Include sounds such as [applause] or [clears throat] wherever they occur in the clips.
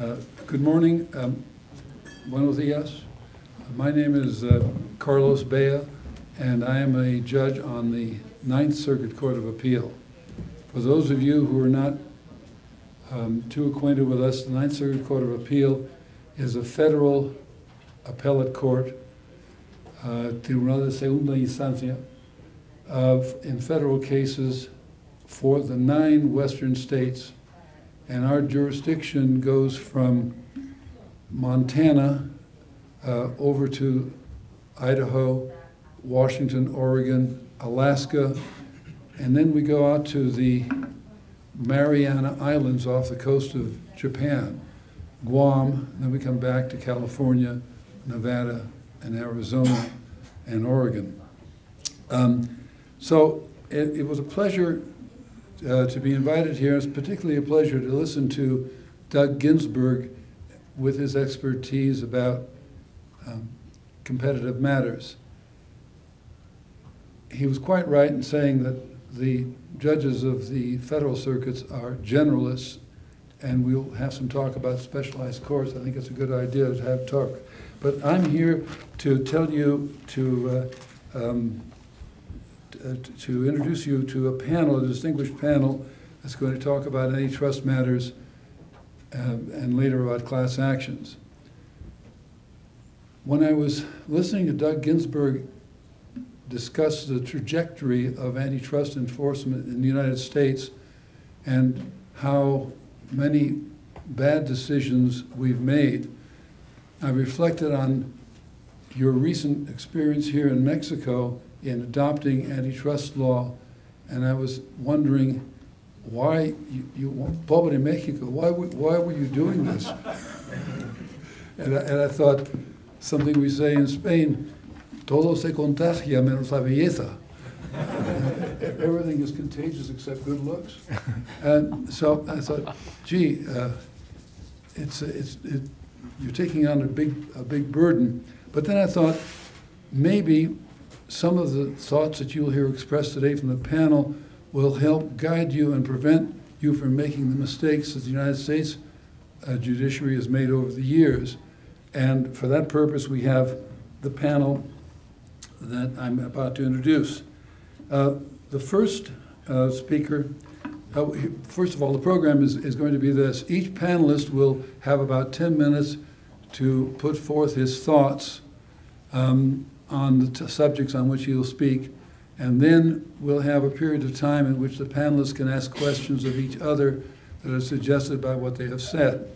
Uh, Good morning. Um, Buenos dias. My name is uh, Carlos Bea, and I am a judge on the Ninth Circuit Court of Appeal. For those of you who are not um, too acquainted with us, the Ninth Circuit Court of Appeal is a federal appellate court, uh, Tribunal de Segunda Instancia, of, in federal cases for the nine western states. And our jurisdiction goes from Montana uh, over to Idaho, Washington, Oregon, Alaska, and then we go out to the Mariana Islands off the coast of Japan, Guam, then we come back to California, Nevada, and Arizona, and Oregon. Um, so it, it was a pleasure uh, to be invited here. It's particularly a pleasure to listen to Doug Ginsburg with his expertise about um, competitive matters. He was quite right in saying that the judges of the federal circuits are generalists, and we'll have some talk about specialized courts. I think it's a good idea to have talk. But I'm here to tell you to uh, um, uh, to introduce you to a panel, a distinguished panel, that's going to talk about antitrust matters um, and later about class actions. When I was listening to Doug Ginsburg discuss the trajectory of antitrust enforcement in the United States and how many bad decisions we've made, I reflected on your recent experience here in Mexico in adopting antitrust law, and I was wondering why you, you pobre Mexico, why, why were you doing this? [laughs] and, I, and I thought something we say in Spain, todo se contagia menos la belleza. [laughs] Everything is contagious except good looks. [laughs] And so I thought, gee, uh, it's, it's, it, you're taking on a big, a big burden. But then I thought, maybe some of the thoughts that you'll hear expressed today from the panel will help guide you and prevent you from making the mistakes that the United States uh, judiciary has made over the years. And for that purpose, we have the panel that I'm about to introduce. Uh, the first uh, speaker, uh, first of all, the program is, is going to be this. Each panelist will have about 10 minutes to put forth his thoughts um, on the subjects on which he'll speak. And then we'll have a period of time in which the panelists can ask questions of each other that are suggested by what they have said.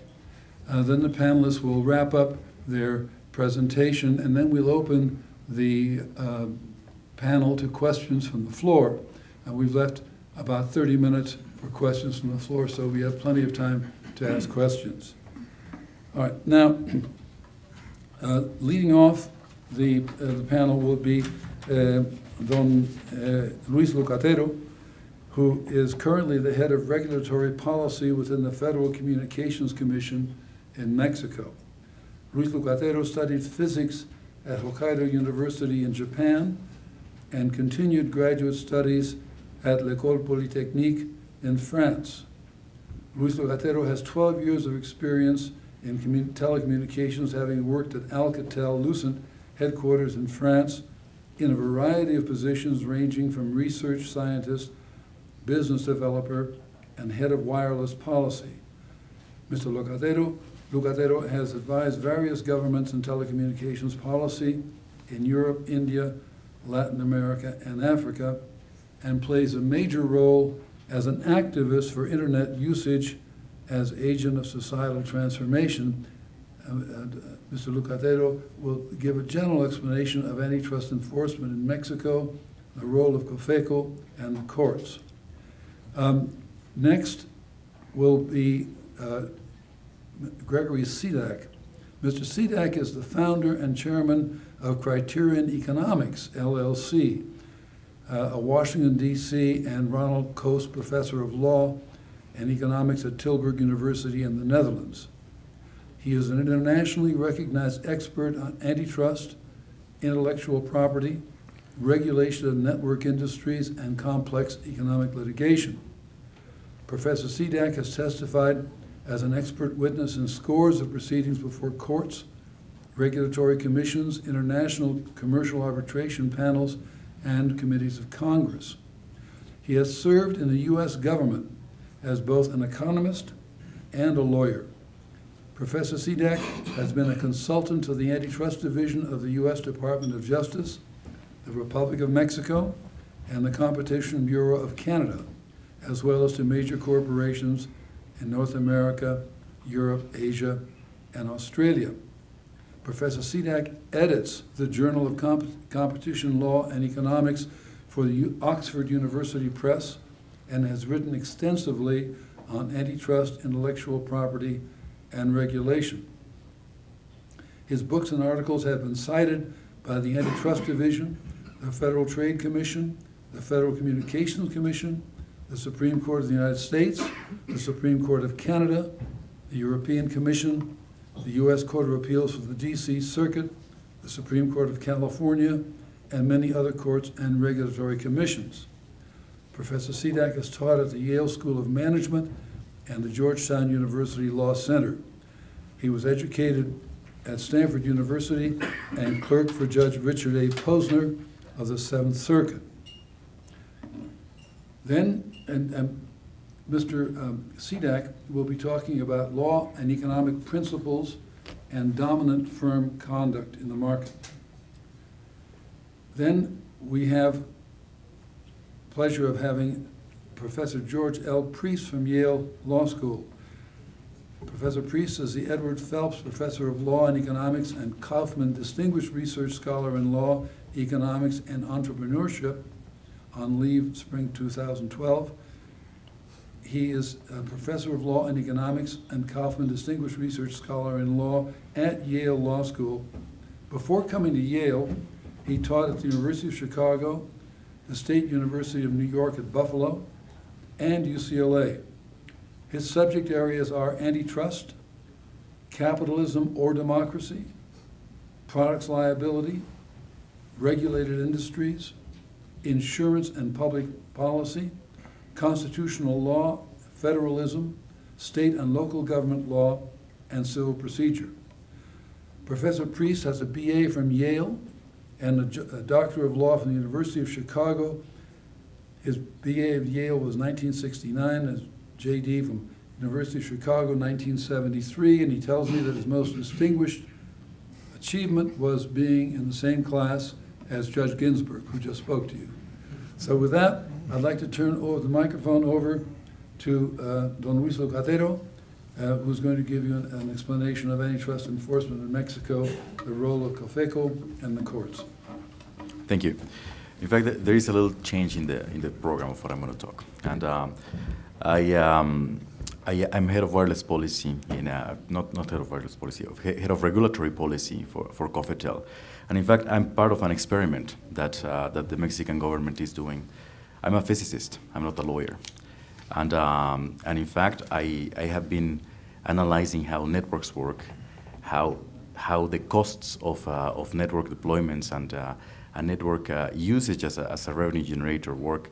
Uh, then the panelists will wrap up their presentation, and then we'll open the uh, panel to questions from the floor. And we've left about 30 minutes for questions from the floor, so we have plenty of time to ask questions. All right, now, uh, leading off the, uh, the panel will be uh, Don uh, Luis Lucatero, who is currently the head of regulatory policy within the Federal Communications Commission in Mexico. Luis Lucatero studied physics at Hokkaido University in Japan and continued graduate studies at l'École Polytechnique in France. Luis Lucatero has 12 years of experience in telecommunications, having worked at Alcatel-Lucent headquarters in France in a variety of positions ranging from research scientist, business developer, and head of wireless policy. Mr. Lucatero, Lucatero has advised various governments in telecommunications policy in Europe, India, Latin America, and Africa, and plays a major role as an activist for internet usage as agent of societal transformation. Uh, uh, Mr. Lucatero will give a general explanation of antitrust enforcement in Mexico, the role of COFECO, and the courts. Um, next will be uh, Gregory Sidak. Mr. Sidak is the founder and chairman of Criterion Economics, LLC, uh, a Washington, D.C. and Ronald Coase Professor of Law and Economics at Tilburg University in the Netherlands. He is an internationally recognized expert on antitrust, intellectual property, regulation of network industries, and complex economic litigation. Professor Sidak has testified as an expert witness in scores of proceedings before courts, regulatory commissions, international commercial arbitration panels, and committees of Congress. He has served in the U.S. government as both an economist and a lawyer. Professor Sidak has been a consultant to the Antitrust Division of the U.S. Department of Justice, the Republic of Mexico, and the Competition Bureau of Canada, as well as to major corporations in North America, Europe, Asia, and Australia. Professor Sidak edits the Journal of Comp Competition Law and Economics for the U Oxford University Press and has written extensively on antitrust, intellectual property, and regulation. His books and articles have been cited by the Antitrust Division, the Federal Trade Commission, the Federal Communications Commission, the Supreme Court of the United States, the Supreme Court of Canada, the European Commission, the U.S. Court of Appeals for the D.C. Circuit, the Supreme Court of California, and many other courts and regulatory commissions. Professor Sidak has taught at the Yale School of Management and the Georgetown University Law Center. He was educated at Stanford University and clerk for Judge Richard A. Posner of the Seventh Circuit. Then, and, and Mr. Um, Sidak will be talking about law and economic principles and dominant firm conduct in the market. Then we have pleasure of having Professor George L. Priest from Yale Law School. Professor Priest is the Edward Phelps Professor of Law and Economics and Kauffman Distinguished Research Scholar in Law, Economics, and Entrepreneurship on leave spring 2012. He is a professor of law and economics and Kauffman Distinguished Research Scholar in Law at Yale Law School. Before coming to Yale, he taught at the University of Chicago, the State University of New York at Buffalo, and UCLA. His subject areas are antitrust, capitalism or democracy, products liability, regulated industries, insurance and public policy, constitutional law, federalism, state and local government law, and civil procedure. Professor Priest has a BA from Yale and a, a Doctor of Law from the University of Chicago. His BA of Yale was 1969, his JD from University of Chicago 1973, and he tells me that his most distinguished achievement was being in the same class as Judge Ginsburg, who just spoke to you. So with that, I'd like to turn over the microphone over to uh, Don Luis Lucatero, uh, who's going to give you an, an, explanation of antitrust enforcement in Mexico, the role of COFECO, and the courts. Thank you. In fact, there is a little change in the in the program of what I'm going to talk, and um, I. Um, I, am head of wireless policy in a, not not head of wireless policy, head of regulatory policy for for COFETEL, and in fact I'm part of an experiment that uh, that the Mexican government is doing. I'm a physicist. I'm not a lawyer, and um, and in fact I I have been analyzing how networks work, how how the costs of uh, of network deployments and uh, and network uh, usage as a, as a revenue generator work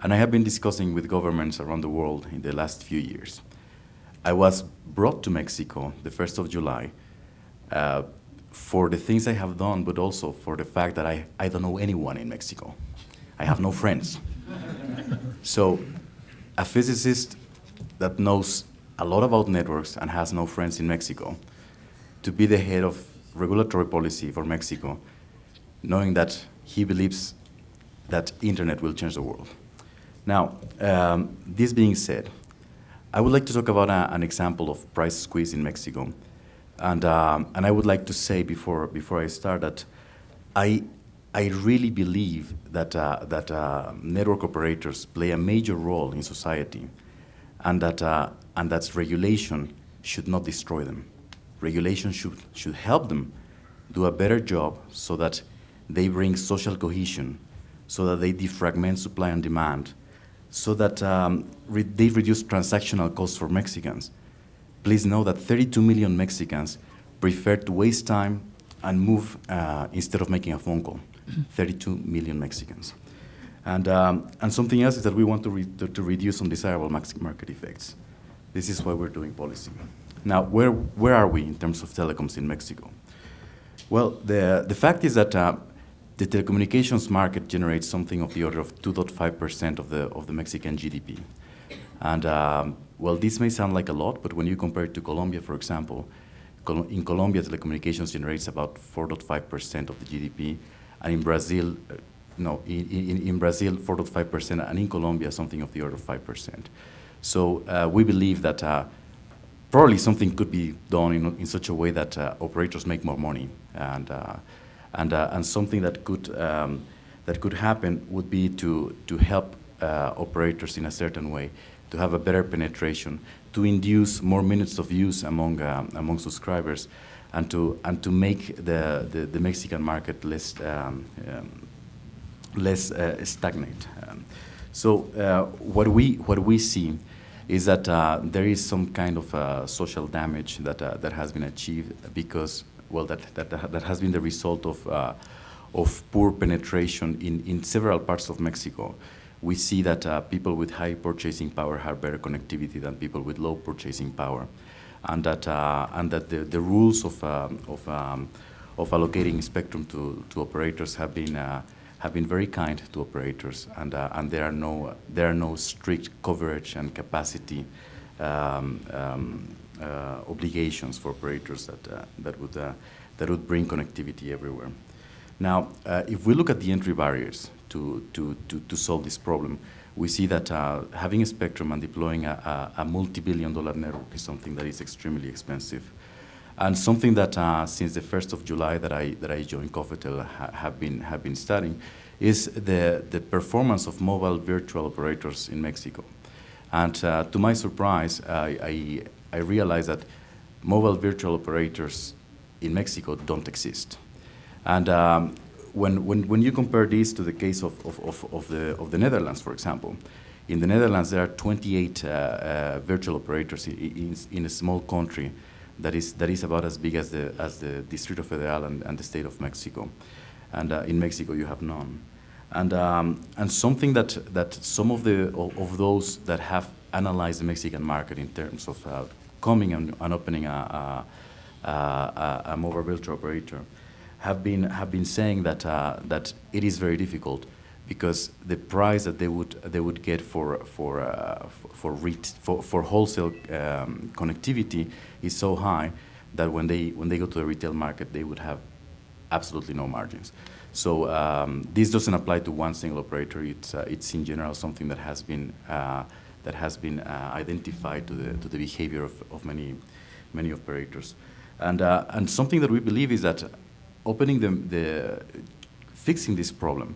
and I have been discussing with governments around the world in the last few years. I was brought to Mexico the 1st of July uh, for the things I have done, but also for the fact that I, I don't know anyone in Mexico. I have no friends. [laughs] so, a physicist that knows a lot about networks and has no friends in Mexico, to be the head of regulatory policy for Mexico, knowing that he believes that internet will change the world. Now, um, this being said, I would like to talk about a, an example of price squeeze in Mexico. And, um, and I would like to say before, before I start that I, I really believe that, uh, that uh, network operators play a major role in society and that, uh, and that regulation should not destroy them. Regulation should, should help them do a better job so that they bring social cohesion, so that they defragment supply and demand, so that um, re they reduce transactional costs for Mexicans. Please know that 32 million Mexicans prefer to waste time and move uh, instead of making a phone call. 32 million Mexicans. And, um, and something else is that we want to, re to, to reduce undesirable market effects. This is why we're doing policy. Now, where, where are we in terms of telecoms in Mexico? Well, the, the fact is that uh, the telecommunications market generates something of the order of 2.5% of the, of the Mexican GDP. And um, well, this may sound like a lot, but when you compare it to Colombia, for example, Col in Colombia, telecommunications generates about 4.5% of the GDP, and in Brazil, uh, no, in, in, in Brazil, 4.5%, and in Colombia, something of the order of 5%. So uh, we believe that uh, probably something could be done in, in such a way that uh, operators make more money, and uh, and uh, and something that could um, that could happen would be to to help uh, operators in a certain way to have a better penetration, to induce more minutes of use among among subscribers, and to and to make the the, the Mexican market less um, um, less stagnant. Um, so what we what we see is that uh, there is some kind of uh, social damage that, uh, that has been achieved because, well, that, that, that has been the result of, uh, of poor penetration in, in several parts of Mexico. We see that uh, people with high purchasing power have better connectivity than people with low purchasing power. And that, uh, and that the, the rules of, of, um, of allocating spectrum to, to operators have been have been very kind to operators, and, uh, and there, are no, there are no strict coverage and capacity um, um, uh, obligations for operators that, uh, that, would, uh, that would bring connectivity everywhere. Now, uh, if we look at the entry barriers to, to, to, to solve this problem, we see that uh, having a spectrum and deploying a, a, a multi-billion dollar network is something that is extremely expensive. And something that uh, since the 1st of July that I, that I joined Cofetel ha have, been, have been studying is the, the performance of mobile virtual operators in Mexico. And uh, to my surprise, I, I, realized that mobile virtual operators in Mexico don't exist. And um, when, when, when you compare this to the case of, of, of, of, the, of the Netherlands, for example, in the Netherlands there are 28 uh, uh, virtual operators in, in, in a small country that is, that is about as big as the, as the Distrito Federal and, and the state of Mexico. And uh, in Mexico, you have none. And, um, and something that, that some of, the, of, of, those that have analyzed the Mexican market in terms of uh, coming and, and, opening a, a, a, a, mobile virtual operator have been, have been saying that, uh, that it is very difficult because the price that they would they would get for for uh, for, for, for wholesale um, connectivity is so high that when they when they go to the retail market they would have absolutely no margins. So um, this doesn't apply to one single operator. It's uh, it's in general something that has been uh, that has been uh, identified to the to the behavior of, of many many operators, and uh, and something that we believe is that opening the, the fixing this problem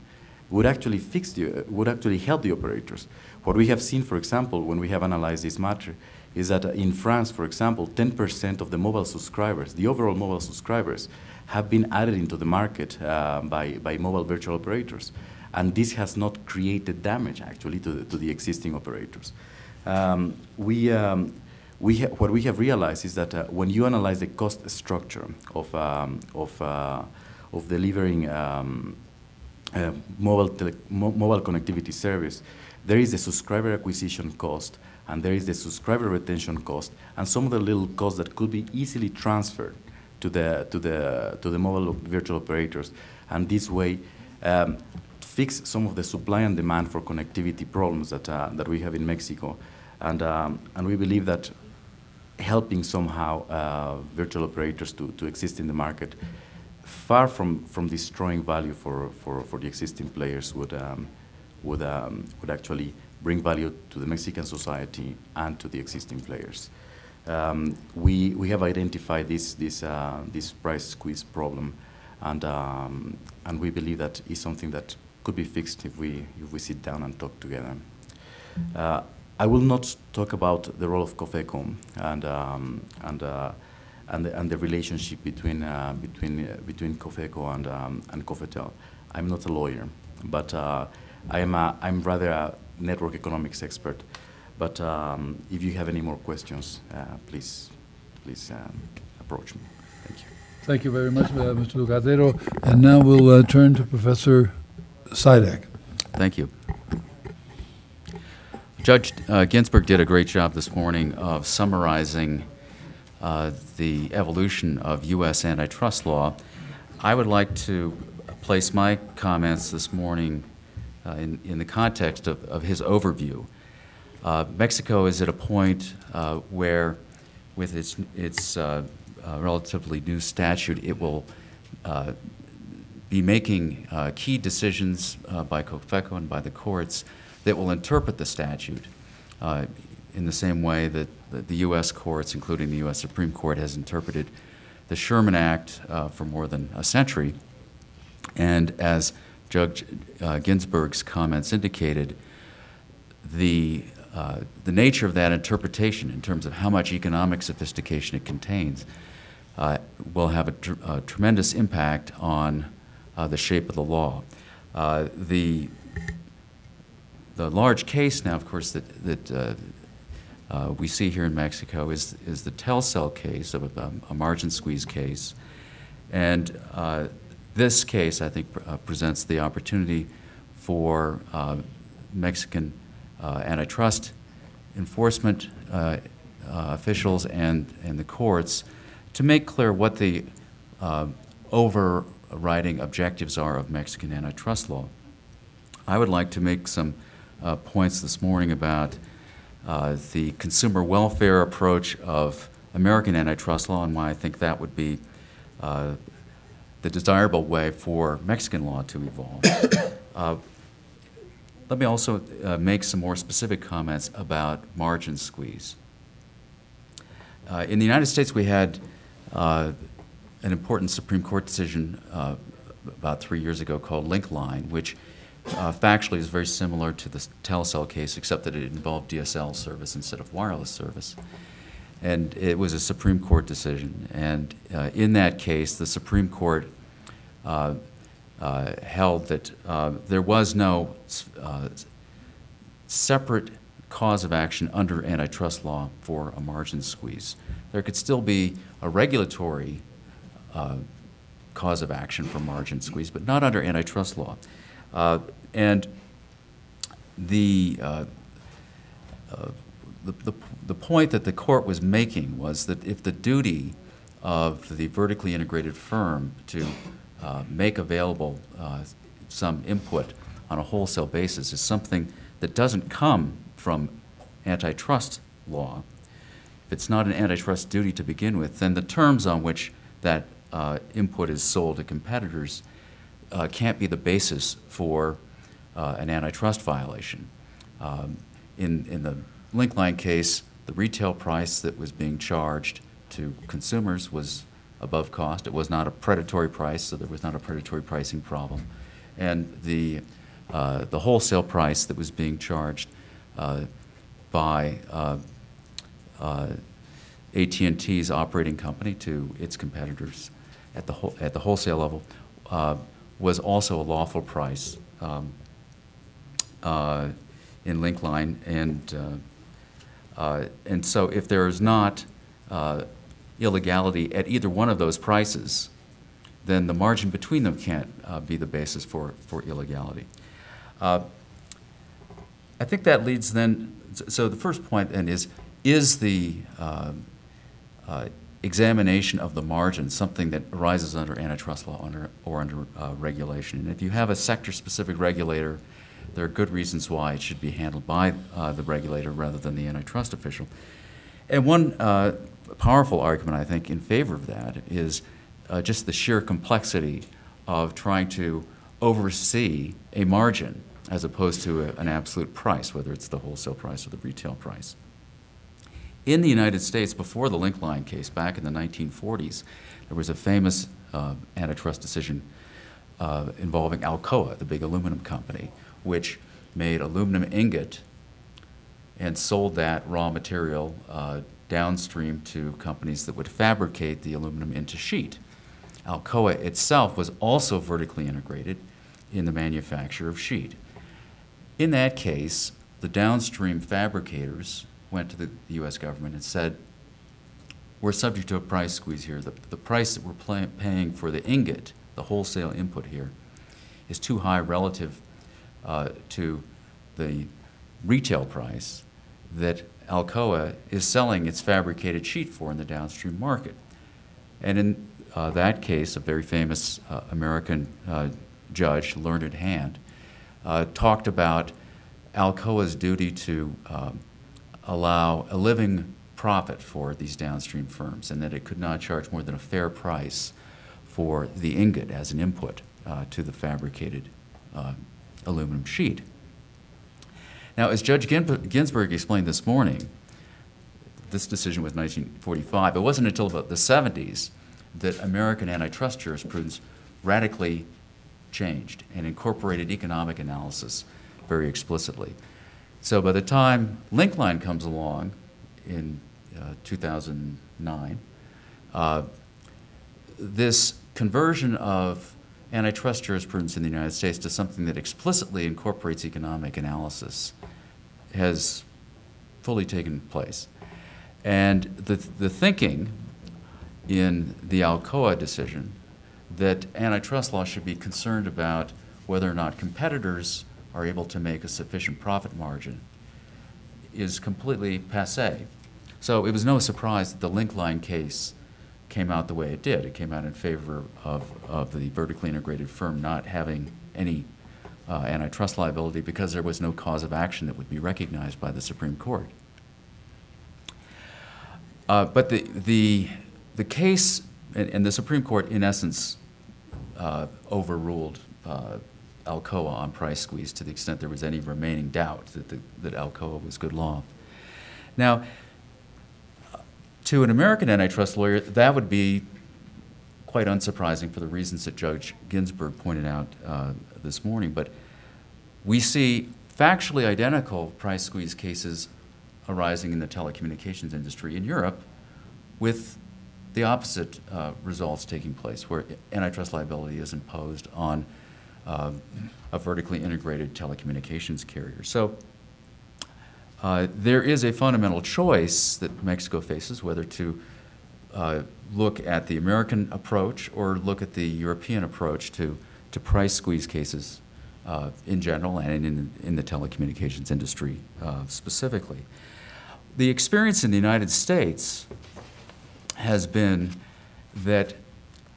would actually fix the, would actually help the operators. What we have seen, for example, when we have analyzed this matter, is that in France, for example, 10% of the mobile subscribers, the overall mobile subscribers, have been added into the market uh, by, by mobile virtual operators. And this has not created damage, actually, to the, to the existing operators. Um, we, um, we what we have realized is that uh, when you analyze the cost structure of, um, of, uh, of delivering um, uh, mobile, mo mobile connectivity service, there is the subscriber acquisition cost, and there is the subscriber retention cost, and some of the little costs that could be easily transferred to the, to the, to the mobile virtual operators. And this way, um, fix some of the supply and demand for connectivity problems that, uh, that we have in Mexico. And, um, and we believe that helping somehow uh, virtual operators to, to exist in the market far from, from destroying value for, for, for the existing players would, um, would, um, would actually bring value to the Mexican society and to the existing players. Um, we, we have identified this, this, uh, this price squeeze problem, and, um, and we believe that is something that could be fixed if we, if we sit down and talk together. Uh, I will not talk about the role of COFECO and, um, and uh, and the, and the relationship between uh, between uh, between COFECO and um, and COFETEL. I'm not a lawyer, but uh, I'm a, I'm rather a network economics expert. But um, if you have any more questions, uh, please please approach me. Thank you. Thank you very much, Mr. Lucatero. And now we'll turn to Professor Sidak. Thank you. Judge uh, Ginsburg did a great job this morning of summarizing uh, the evolution of U.S. antitrust law. I would like to place my comments this morning uh, in, in the context of, of his overview. Uh, Mexico is at a point uh, where, with its, its uh, relatively new statute, it will be making uh, key decisions uh, by COFECO and by the courts that will interpret the statute uh, in the same way that the, U.S. courts, including the U.S. Supreme Court, has interpreted the Sherman Act uh, for more than a century. And as Judge uh, Ginsburg's comments indicated, the, uh, the nature of that interpretation in terms of how much economic sophistication it contains will have a, tr- a tremendous impact on the shape of the law. Uh, the, the large case now, of course, that, that uh, uh, we see here in Mexico is, is the Telcel case, of a, a margin squeeze case. And uh, this case, I think, pr- uh, presents the opportunity for uh, Mexican uh, antitrust enforcement uh, uh, officials and, and the courts to make clear what the uh, overriding objectives are of Mexican antitrust law. I would like to make some uh, points this morning about uh, the consumer welfare approach of American antitrust law and why I think that would be uh, the desirable way for Mexican law to evolve. [coughs] Uh, let me also uh, make some more specific comments about margin squeeze. Uh, in the United States, we had an important Supreme Court decision uh, about three years ago called Linkline, which uh, factually is very similar to the Telcel case, except that it involved DSL service instead of wireless service. And it was a Supreme Court decision. And uh, in that case, the Supreme Court uh, uh, held that uh, there was no uh, separate cause of action under antitrust law for a margin squeeze. There could still be a regulatory uh, cause of action for margin squeeze, but not under antitrust law. Uh, and the, uh, uh, the, the, the point that the court was making was that if the duty of the vertically integrated firm to uh, make available some input on a wholesale basis is something that doesn't come from antitrust law, if it's not an antitrust duty to begin with, then the terms on which that uh, input is sold to competitors uh, can't be the basis for uh, an antitrust violation. Um, in, in the Linkline case, the retail price that was being charged to consumers was above cost. It was not a predatory price, so there was not a predatory pricing problem. And the, uh, the wholesale price that was being charged uh, by uh, AT&T's operating company to its competitors at the, whole, at the wholesale level uh, was also a lawful price um, uh, in Linkline. And, uh, uh, and so if there is not uh, illegality at either one of those prices, then the margin between them can't uh, be the basis for, for illegality. I think that leads then, so the first point then is, is the examination of the margin something that arises under antitrust law under, or under uh, regulation? And if you have a sector-specific regulator, there are good reasons why it should be handled by uh, the regulator rather than the antitrust official. And one uh, powerful argument, I think, in favor of that is uh, just the sheer complexity of trying to oversee a margin as opposed to a, an absolute price, whether it's the wholesale price or the retail price. In the United States, before the Linkline case, back in the 1940s, there was a famous uh, antitrust decision uh, involving Alcoa, the big aluminum company, which made aluminum ingot and sold that raw material uh, downstream to companies that would fabricate the aluminum into sheet. Alcoa itself was also vertically integrated in the manufacture of sheet. In that case, the downstream fabricators went to the, the U.S. government and said, we're subject to a price squeeze here. The, the price that we're paying for the ingot, the wholesale input here, is too high relative uh, to the retail price that Alcoa is selling its fabricated sheet for in the downstream market. And in uh, that case, a very famous uh, American uh, judge, Learned Hand, uh, talked about Alcoa's duty to um, allow a living profit for these downstream firms and that it could not charge more than a fair price for the ingot as an input uh, to the fabricated uh, aluminum sheet. Now, as Judge Ginsburg explained this morning, this decision was 1945. It wasn't until about the 70s that American antitrust jurisprudence radically changed and incorporated economic analysis very explicitly. So by the time Linkline comes along in uh, 2009, uh, this conversion of antitrust jurisprudence in the United States to something that explicitly incorporates economic analysis has fully taken place. And the, the thinking in the Alcoa decision that antitrust law should be concerned about whether or not competitors are able to make a sufficient profit margin is completely passe. So it was no surprise that the Linkline case came out the way it did. It came out in favor of, of the vertically integrated firm not having any uh, antitrust liability because there was no cause of action that would be recognized by the Supreme Court. Uh, but the, the, the case, and, and, the Supreme Court, in essence, uh, overruled uh, Alcoa on price squeeze to the extent there was any remaining doubt that, the, that Alcoa was good law. Now, to an American antitrust lawyer, that would be quite unsurprising for the reasons that Judge Ginsburg pointed out uh, this morning. But we see factually identical price squeeze cases arising in the telecommunications industry in Europe with the opposite uh, results taking place, where antitrust liability is imposed on uh, a vertically integrated telecommunications carrier. So uh, there is a fundamental choice that Mexico faces whether to uh, look at the American approach or look at the European approach to, to price squeeze cases uh, in general and in, in the telecommunications industry uh, specifically. The experience in the United States has been that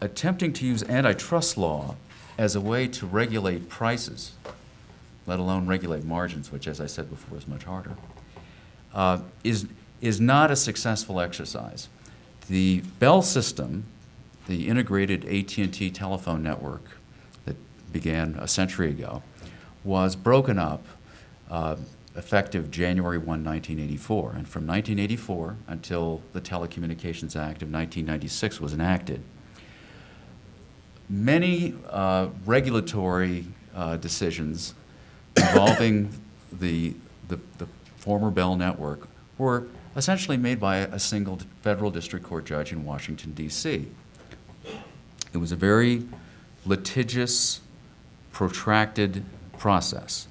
attempting to use antitrust law as a way to regulate prices, let alone regulate margins, which, as I said before, is much harder, uh, is, is not a successful exercise. The Bell system, the integrated AT&T telephone network that began a century ago, was broken up uh, effective January 1, 1984. And from 1984 until the Telecommunications Act of 1996 was enacted, many uh, regulatory uh, decisions involving the, the, the, former Bell network were essentially made by a single federal district court judge in Washington, D.C. It was a very litigious, protracted process.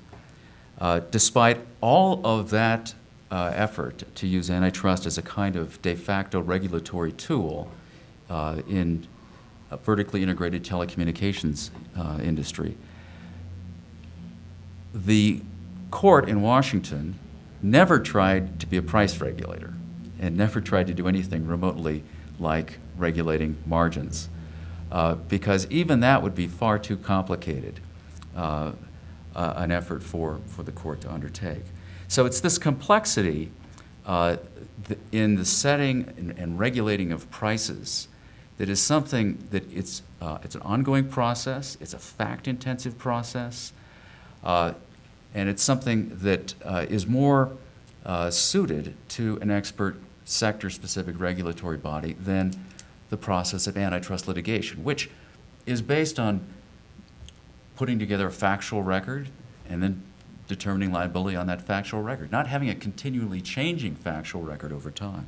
Uh, despite all of that uh, effort to use antitrust as a kind of de facto regulatory tool uh, in a vertically integrated telecommunications uh, industry, the court in Washington never tried to be a price regulator and never tried to do anything remotely like regulating margins. Uh, because even that would be far too complicated. Uh, uh, an effort for, for the court to undertake. So it's this complexity uh, th in the setting and, and, regulating of prices that is something that it's, uh, it's an ongoing process, it's a fact-intensive process, uh, and it's something that uh, is more uh, suited to an expert sector-specific regulatory body than the process of antitrust litigation, which is based on putting together a factual record and then determining liability on that factual record, not having a continually changing factual record over time.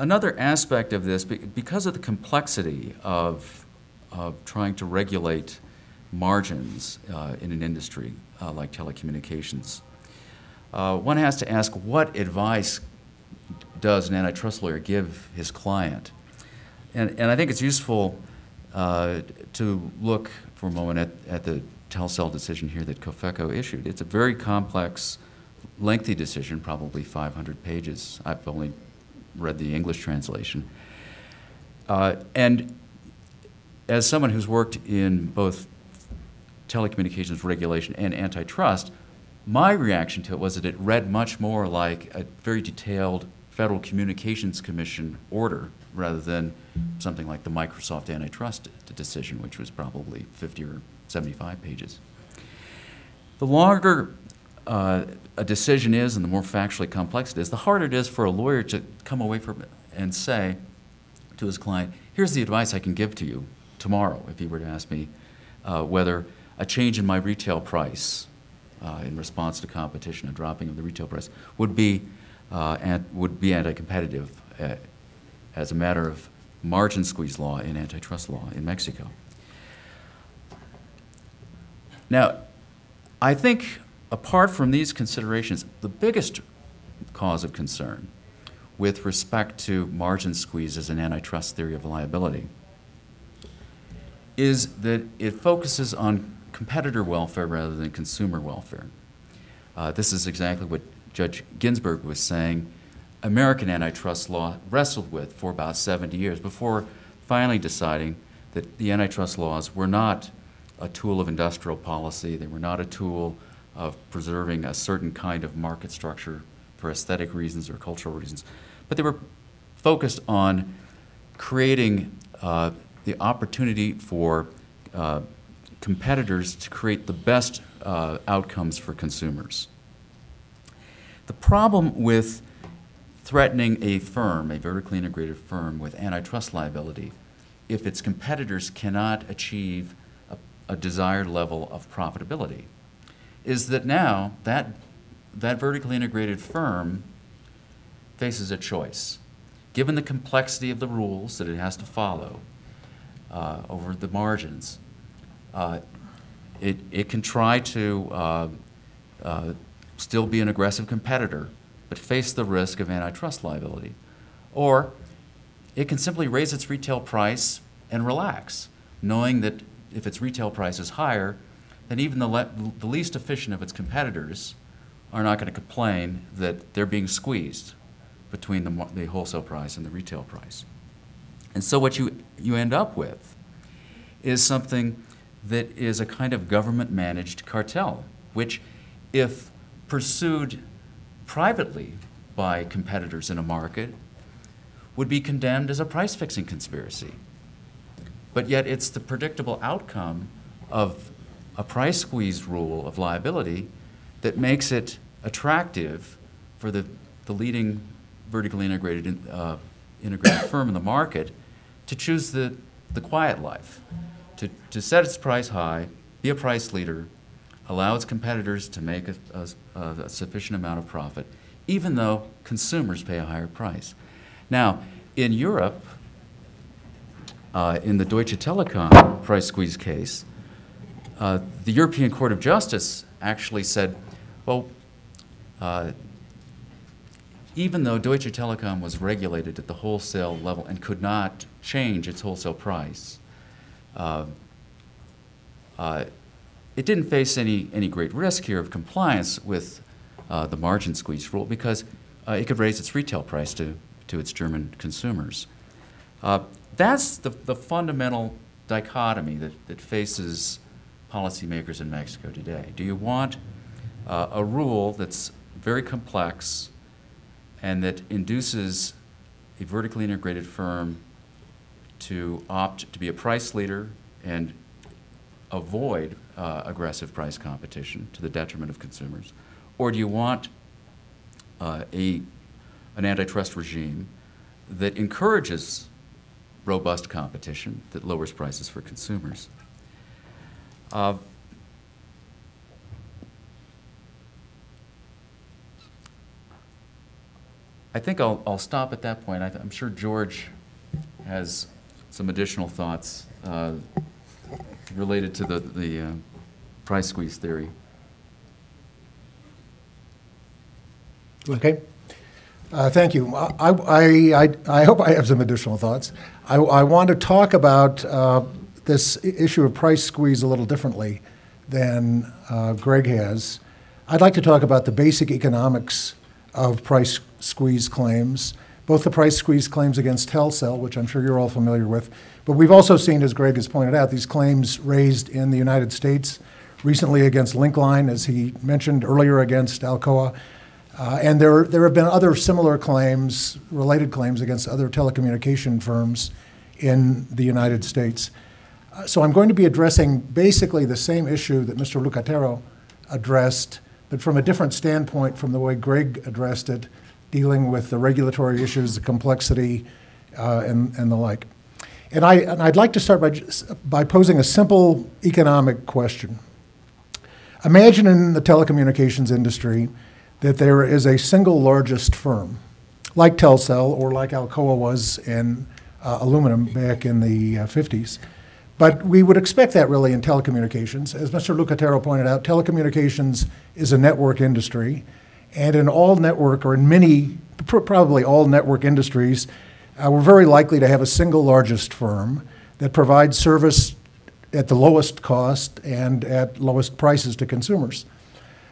Another aspect of this, because of the complexity of, of trying to regulate margins uh, in an industry uh, like telecommunications, uh, one has to ask what advice does an antitrust lawyer give his client? And, and I think it's useful uh, to look for a moment at, at the Telcel decision here that COFECO issued. It's a very complex, lengthy decision, probably 500 pages. I've only read the English translation. Uh, and as someone who's worked in both telecommunications regulation and antitrust, my reaction to it was that it read much more like a very detailed Federal Communications Commission order rather than something like the Microsoft antitrust decision, which was probably 50 or 75 pages. The longer uh, a decision is and the more factually complex it is, the harder it is for a lawyer to come away from and say to his client, here's the advice I can give to you tomorrow if he were to ask me uh, whether a change in my retail price uh, in response to competition, a dropping of the retail price, would be, uh, and would be anti-competitive uh, as a matter of margin squeeze law in antitrust law in Mexico. Now, I think apart from these considerations, the biggest cause of concern with respect to margin squeezes and antitrust theory of liability is that it focuses on competitor welfare rather than consumer welfare. Uh, this is exactly what Judge Ginsburg was saying American antitrust law wrestled with for about 70 years before finally deciding that the antitrust laws were not a tool of industrial policy, they were not a tool of preserving a certain kind of market structure for aesthetic reasons or cultural reasons, but they were focused on creating uh, the opportunity for uh, competitors to create the best uh, outcomes for consumers. The problem with threatening a firm, a vertically integrated firm, with antitrust liability if its competitors cannot achieve a, a desired level of profitability is that now that, that vertically integrated firm faces a choice. Given the complexity of the rules that it has to follow uh, over the margins, uh, it, it can try to uh, uh, still be an aggressive competitor, but face the risk of antitrust liability. Or it can simply raise its retail price and relax, knowing that if its retail price is higher, then even the, le- the least efficient of its competitors are not going to complain that they're being squeezed between the, the wholesale price and the retail price. And so what you, you end up with is something that is a kind of government managed cartel, which, if pursued privately by competitors in a market, would be condemned as a price fixing conspiracy. But yet, it's the predictable outcome of a price squeeze rule of liability that makes it attractive for the, the leading vertically integrated, uh, integrated firm in the market to choose the, the quiet life, to, to set its price high, be a price leader, allow its competitors to make a, a, a sufficient amount of profit, even though consumers pay a higher price. Now, in Europe, uh, in the Deutsche Telekom price squeeze case, uh, the European Court of Justice actually said, well, uh, even though Deutsche Telekom was regulated at the wholesale level and could not change its wholesale price, uh, uh, it didn't face any, any great risk here of compliance with uh, the margin squeeze rule because it could raise its retail price to, to its German consumers. That's the, the fundamental dichotomy that, that faces policymakers in Mexico today. Do you want uh, a rule that's very complex and that induces a vertically integrated firm to opt to be a price leader and avoid uh, aggressive price competition to the detriment of consumers? Or do you want uh, a, an antitrust regime that encourages robust competition that lowers prices for consumers? Uh, I think I'll, I'll stop at that point. I am sure George has some additional thoughts uh, related to the, the uh, price squeeze theory. Okay. Uh, Thank you. I, I, I- I hope I have some additional thoughts. I, I want to talk about uh, this issue of price squeeze a little differently than uh, Greg has. I'd like to talk about the basic economics of price squeeze claims, both the price squeeze claims against Telcel, which I'm sure you're all familiar with, but we've also seen, as Greg has pointed out, these claims raised in the United States, recently against Linkline, as he mentioned earlier against Alcoa. Uh, And there, there have been other similar claims, related claims against other telecommunication firms in the United States. So I'm going to be addressing basically the same issue that Mr. Lucatero addressed, but from a different standpoint from the way Greg addressed it, dealing with the regulatory issues, the complexity, uh, and, and the like. And I, and I'd like to start by, by posing a simple economic question. Imagine in the telecommunications industry that there is a single largest firm, like Telcel or like Alcoa was in uh, aluminum back in the uh, 50s. But we would expect that really in telecommunications. As Mr. Lucatero pointed out, telecommunications is a network industry. And in all network, or in many, pr- probably all network industries, uh, we're very likely to have a single largest firm that provides service at the lowest cost and at lowest prices to consumers.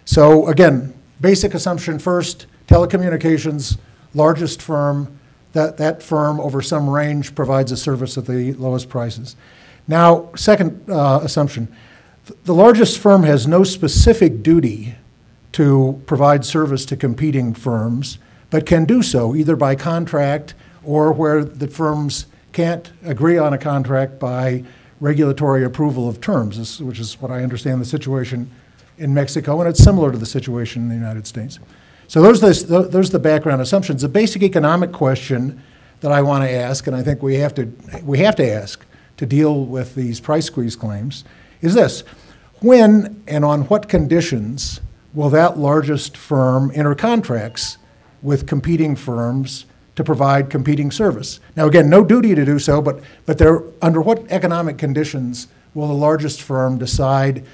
So again, basic assumption first, telecommunications, largest firm, that, that firm over some range provides a service at the lowest prices. Now, second uh, assumption, the largest firm has no specific duty to provide service to competing firms, but can do so either by contract or where the firms can't agree on a contract by regulatory approval of terms, which is what I understand the situation in Mexico, and it's similar to the situation in the United States. So those are the, those the background assumptions. The basic economic question that I want to ask, and I think we have to, we have to ask to deal with these price squeeze claims, is this. When and on what conditions will that largest firm enter contracts with competing firms to provide competing service? Now, again, no duty to do so, but, but under what economic conditions will the largest firm decide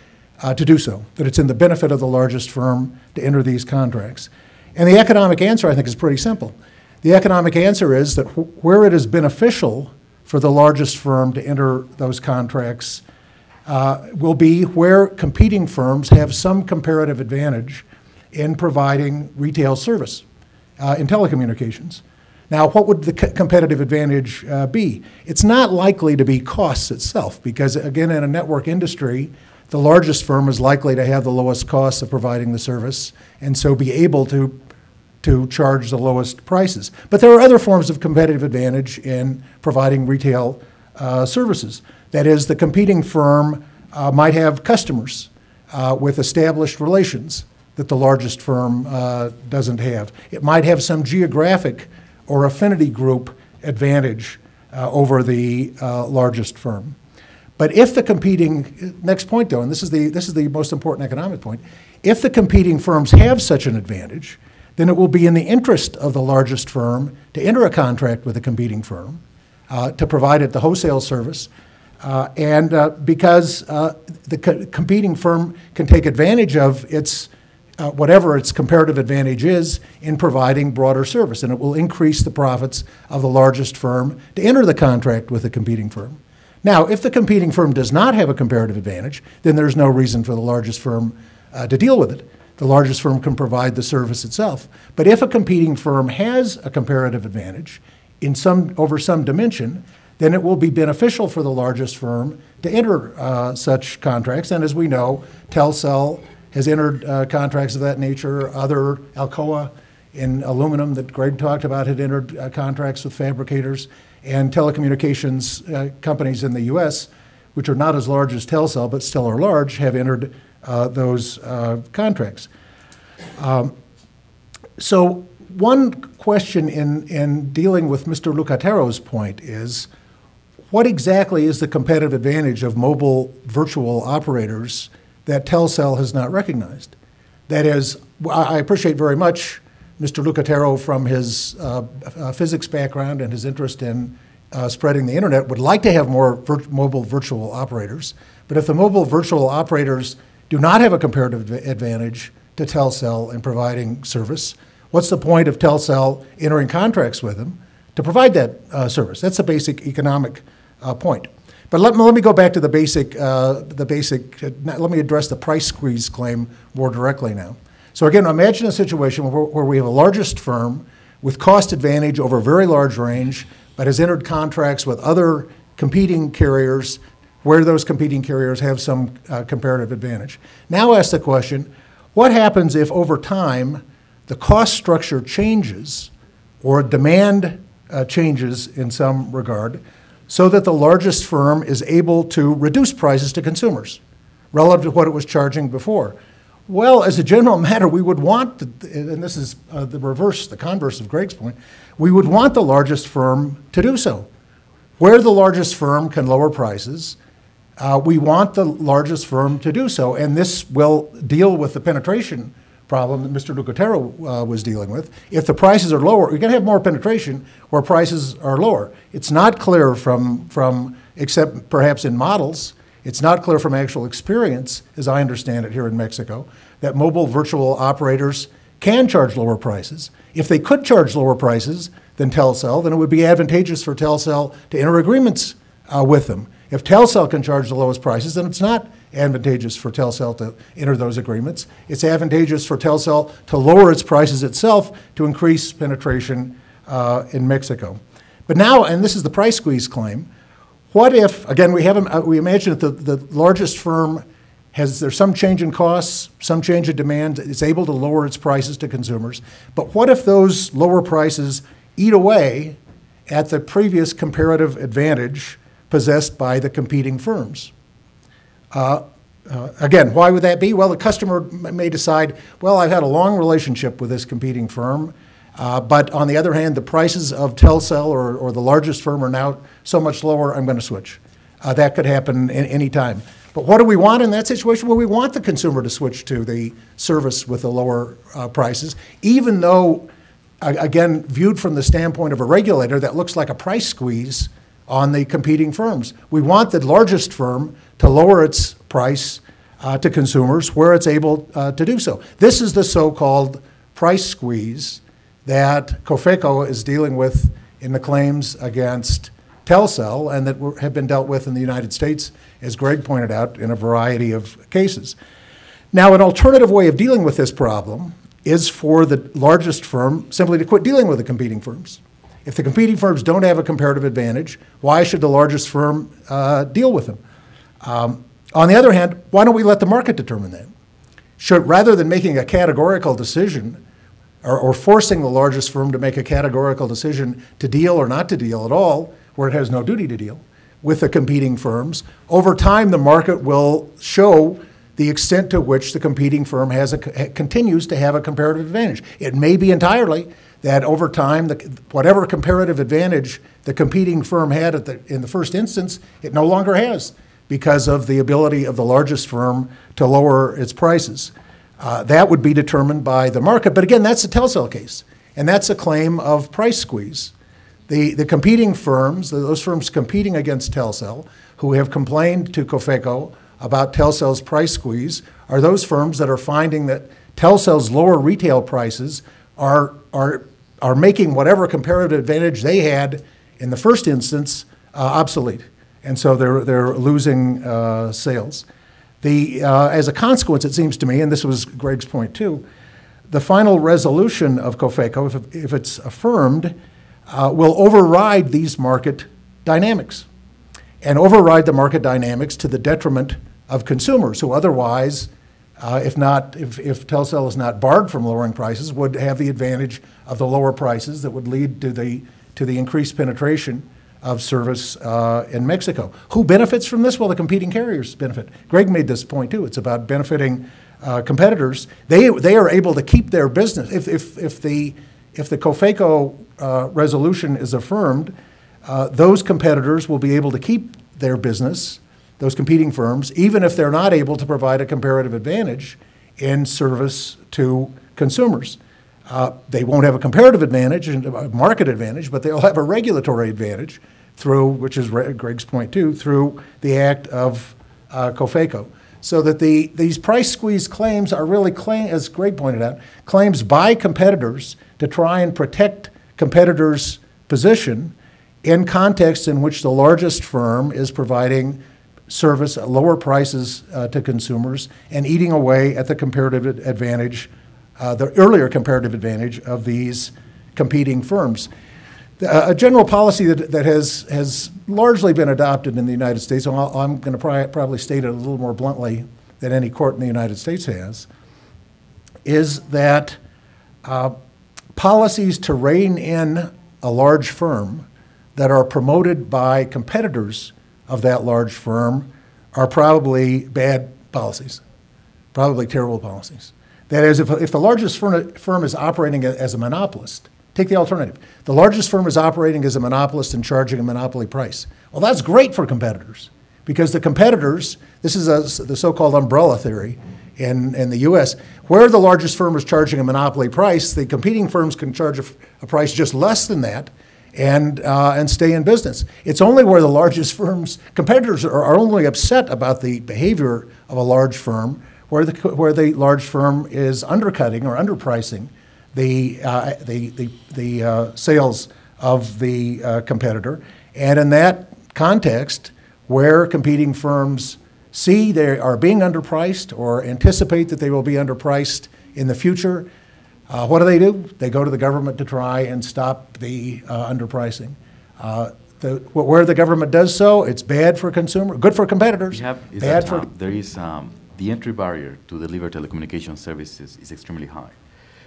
uh, to do so? That it's in the benefit of the largest firm to enter these contracts? And the economic answer, I think, is pretty simple. The economic answer is that wh- where it is beneficial for the largest firm to enter those contracts uh, will be where competing firms have some comparative advantage in providing retail service uh, in telecommunications. Now, what would the co- competitive advantage uh, be? It's not likely to be costs itself, because again, in a network industry, the largest firm is likely to have the lowest costs of providing the service, and so be able to to charge the lowest prices. But there are other forms of competitive advantage in providing retail uh, services. That is, the competing firm uh, might have customers uh, with established relations that the largest firm uh, doesn't have. It might have some geographic or affinity group advantage uh, over the uh, largest firm. But if the competing, next point though, and this is the, this is the most important economic point, if the competing firms have such an advantage, then it will be in the interest of the largest firm to enter a contract with a competing firm uh, to provide it the wholesale service. Uh, and uh, because uh, the co- competing firm can take advantage of its, uh, whatever its comparative advantage is in providing broader service, and it will increase the profits of the largest firm to enter the contract with the competing firm. Now, if the competing firm does not have a comparative advantage, then there's no reason for the largest firm uh, to deal with it. The largest firm can provide the service itself. But if a competing firm has a comparative advantage in some, over some dimension, then it will be beneficial for the largest firm to enter uh, such contracts. And as we know, Telcel has entered uh, contracts of that nature. Other Alcoa in aluminum that Greg talked about had entered uh, contracts with fabricators and telecommunications uh, companies in the U.S., which are not as large as Telcel but still are large, have entered those uh, contracts. Um, so one question in, in dealing with Mr. Lucatero's point is, what exactly is the competitive advantage of mobile virtual operators that Telcel has not recognized? That is, I I appreciate very much Mr. Lucatero from his uh, uh, physics background and his interest in uh, spreading the internet would like to have more vir- mobile virtual operators. But if the mobile virtual operators do not have a comparative advantage to Telcel in providing service, what's the point of Telcel entering contracts with them to provide that uh, service? That's a basic economic uh, point. But let, me- let me go back to the basic, uh, the basic, uh, let me address the price squeeze claim more directly now. So again, imagine a situation where, where we have a largest firm with cost advantage over a very large range, but has entered contracts with other competing carriers where those competing carriers have some uh, comparative advantage. Now ask the question, what happens if over time the cost structure changes or demand uh, changes in some regard so that the largest firm is able to reduce prices to consumers relative to what it was charging before? Well, as a general [laughs] matter, we would want, the- and this is uh, the reverse, the converse of Greg's point, we would want the largest firm to do so. Where the largest firm can lower prices, uh, we want the largest firm to do so, and this will deal with the penetration problem that Mr. Lucatero uh, was dealing with. If the prices are lower, you're going to have more penetration where prices are lower. It's not clear from, from, except perhaps in models, it's not clear from actual experience, as I understand it here in Mexico, that mobile virtual operators can charge lower prices. If they could charge lower prices than Telcel, then it would be advantageous for Telcel to enter agreements uh, with them. If Telcel can charge the lowest prices, then it's not advantageous for Telcel to enter those agreements. It's advantageous for Telcel to lower its prices itself to increase penetration uh, in Mexico. But now, and this is the price squeeze claim, what if, again, we have, uh, we imagine that the, the largest firm has, there's some change in costs, some change in demand, it's able to lower its prices to consumers. But what if those lower prices eat away at the previous comparative advantage possessed by the competing firms? Uh, uh, Again, why would that be? Well, the customer may decide, well, I've had a long relationship with this competing firm, uh, but on the other hand, the prices of Telcel or, or the largest firm are now so much lower, I'm going to switch. Uh, That could happen any time. But what do we want in that situation? Well, we want the consumer to switch to the service with the lower uh, prices, even though, again, viewed from the standpoint of a regulator, that looks like a price squeeze on the competing firms. We want the largest firm to lower its price uh, to consumers where it's able uh, to do so. This is the so-called price squeeze that COFECO is dealing with in the claims against Telcel and that were- have been dealt with in the United States, as Greg pointed out, in a variety of cases. Now, an alternative way of dealing with this problem is for the largest firm simply to quit dealing with the competing firms. If the competing firms don't have a comparative advantage, why should the largest firm uh, deal with them? Um, on the other hand, why don't we let the market determine that? Should, rather than making a categorical decision or, or forcing the largest firm to make a categorical decision to deal or not to deal at all, where it has no duty to deal with the competing firms, over time the market will show the extent to which the competing firm has a, continues to have a comparative advantage. It may be entirely that over time, the, whatever comparative advantage the competing firm had at the, in the first instance, it no longer has because of the ability of the largest firm to lower its prices. Uh, that would be determined by the market. But again, that's a Telcel case, and that's a claim of price squeeze. The, the competing firms, those firms competing against Telcel, who have complained to COFECO about Telcel's price squeeze, are those firms that are finding that Telcel's lower retail prices are, are, are making whatever comparative advantage they had in the first instance uh, obsolete. And so they're, they're losing uh, sales. The, uh, as a consequence, it seems to me, and this was Greg's point too, the final resolution of COFECO, if, if it's affirmed, uh, will override these market dynamics and override the market dynamics to the detriment of consumers who otherwise, uh, if not, if, if Telcel is not barred from lowering prices, would have the advantage of the lower prices that would lead to the, to the increased penetration of service uh, in Mexico. Who benefits from this? Well, the competing carriers benefit. Greg made this point too. It's about benefiting uh, competitors. They, they are able to keep their business. If, if, if the, if the COFECO uh, resolution is affirmed, uh, those competitors will be able to keep their business, those competing firms, even if they're not able to provide a comparative advantage in service to consumers. Uh, they won't have a comparative advantage and a market advantage, but they'll have a regulatory advantage through, which is Greg's point too, through the act of uh, COFECO. So that the, these price squeeze claims are really, claim, as Greg pointed out, claims by competitors to try and protect competitors' position in contexts in which the largest firm is providing service at lower prices uh, to consumers and eating away at the comparative advantage, uh, the earlier comparative advantage of these competing firms. The- A general policy that, that has, has largely been adopted in the United States, and I'll- I'm going to probably state it a little more bluntly than any court in the United States has, is that uh, policies to rein in a large firm that are promoted by competitors of that large firm are probably bad policies, probably terrible policies. That is, if, if the largest firm, firm is operating as a monopolist, take the alternative. The largest firm is operating as a monopolist and charging a monopoly price. Well, that's great for competitors because the competitors, this is a, the so called umbrella theory in, in the US, where the largest firm is charging a monopoly price, the competing firms can charge a price just less than that and, uh, and stay in business. It's only where the largest firms, competitors are, are only upset about the behavior of a large firm where the, where the large firm is undercutting or underpricing the, uh, the, the, the uh, sales of the uh, competitor. And in that context, where competing firms see they are being underpriced or anticipate that they will be underpriced in the future, uh, what do they do? They go to the government to try and stop the uh, underpricing. Uh, the, where the government does so, it's bad for consumer, good for competitors, have bad for. um, there is um, the entry barrier to deliver telecommunication services is extremely high.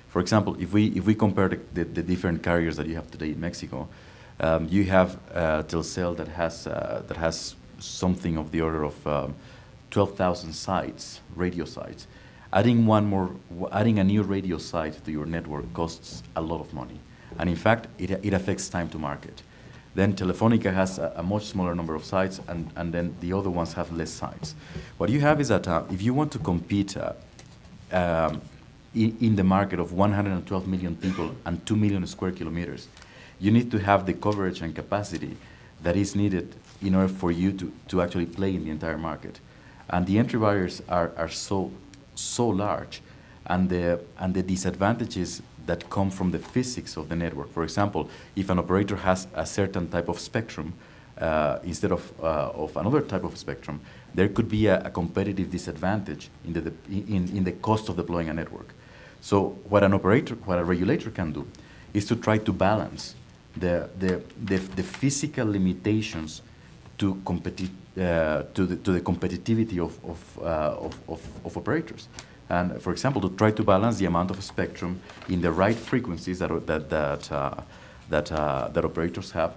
For example, if we if we compare the, the, the different carriers that you have today in Mexico, um, you have uh, Telcel that has uh, that has something of the order of um, 12,000 sites, radio sites. Adding one more, adding a new radio site to your network costs a lot of money, and in fact, it, it affects time to market. Then Telefonica has a, a much smaller number of sites, and, and then the other ones have less sites. What you have is that uh, if you want to compete uh, um, in, in the market of 112 million people and 2 million square kilometers, you need to have the coverage and capacity that is needed in order for you to, to actually play in the entire market. And the entry barriers are, are so, so large, and the, and the disadvantages that come from the physics of the network. For example, if an operator has a certain type of spectrum uh, instead of, uh, of another type of spectrum, there could be a, a competitive disadvantage in the, in, in the cost of deploying a network. So what an operator, what a regulator can do, is to try to balance the, the, the, the physical limitations to, competi- uh, to, the, to the competitivity of, of, uh, of, of, of operators. And for example, to try to balance the amount of spectrum in the right frequencies that, that, that, uh, that, uh, that operators have.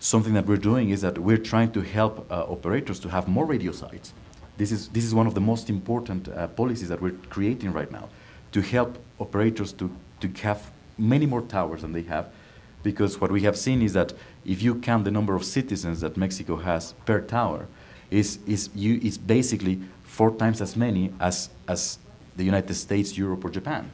Something that we're doing is that we're trying to help uh, operators to have more radio sites. This is, this is one of the most important uh, policies that we're creating right now to help operators to, to have many more towers than they have. Because what we have seen is that if you count the number of citizens that Mexico has per tower, is, is, you, is basically four times as many as, as the United States, Europe, or Japan.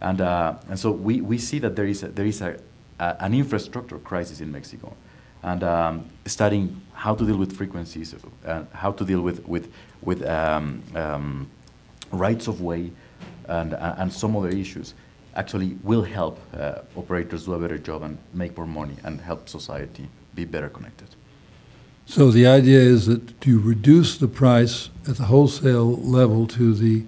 And, uh, and so we, we see that there is, a, there is a, a, an infrastructure crisis in Mexico. And um, studying how to deal with frequencies, uh, how to deal with, with, with um, um, rights of way, and, uh, and some other issues actually will help uh, operators do a better job and make more money and help society be better connected. So the idea is that to reduce the price at the wholesale level to the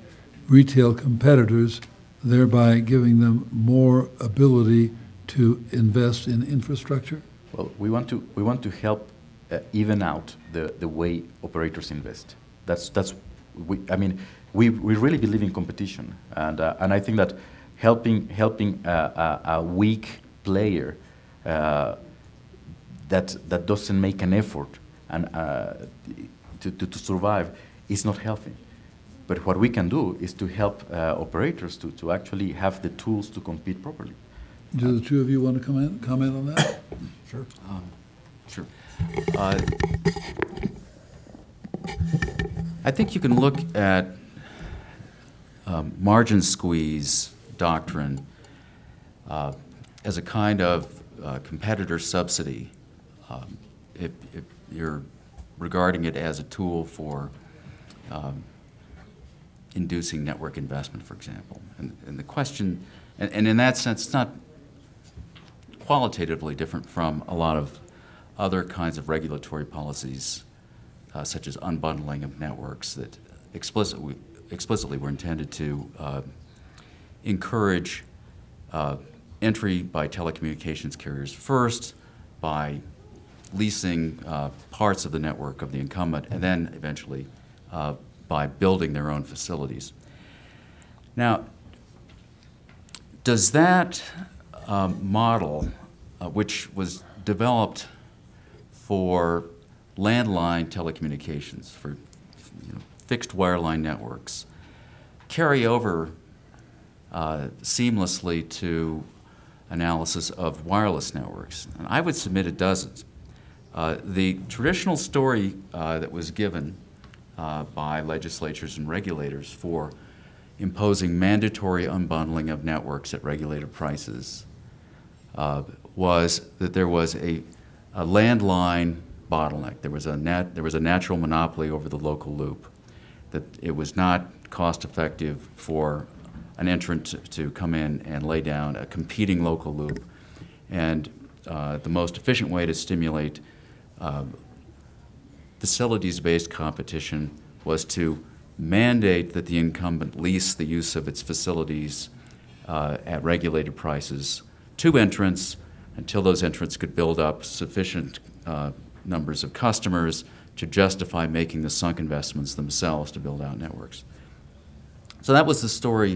retail competitors, thereby giving them more ability to invest in infrastructure? Well, we want to, we want to help uh, even out the, the way operators invest. That's, that's we, I mean, we, we really believe in competition. And, uh, and I think that helping, helping a, a, a weak player uh, that, that doesn't make an effort and, uh, to, to, to survive is not healthy. But what we can do is to help uh, operators to, to actually have the tools to compete properly. Do the two of you want to comment, comment on that? [coughs] Sure. Sure. Uh, I think you can look at um, margin squeeze doctrine uh, as a kind of uh, competitor subsidy. Um, if, if you're regarding it as a tool for um, inducing network investment, for example. And, and the question, and, and in that sense, it's not qualitatively different from a lot of other kinds of regulatory policies, uh, such as unbundling of networks, that explicitly, explicitly were intended to uh, encourage uh, entry by telecommunications carriers first by leasing uh, parts of the network of the incumbent, and then eventually uh, by building their own facilities. Now, does that um, model, uh, which was developed for landline telecommunications, for you know, fixed wireline networks, carry over uh, seamlessly to analysis of wireless networks? And I would submit it doesn't. Uh, the traditional story uh, that was given uh, by legislatures and regulators for imposing mandatory unbundling of networks at regulated prices uh, was that there was a, a landline bottleneck. There was a, nat, there was a natural monopoly over the local loop, that it was not cost effective for an entrant to, to come in and lay down a competing local loop. And uh, the most efficient way to stimulate uh, facilities-based competition was to mandate that the incumbent lease the use of its facilities uh, at regulated prices to entrants until those entrants could build up sufficient uh, numbers of customers to justify making the sunk investments themselves to build out networks. So that was the story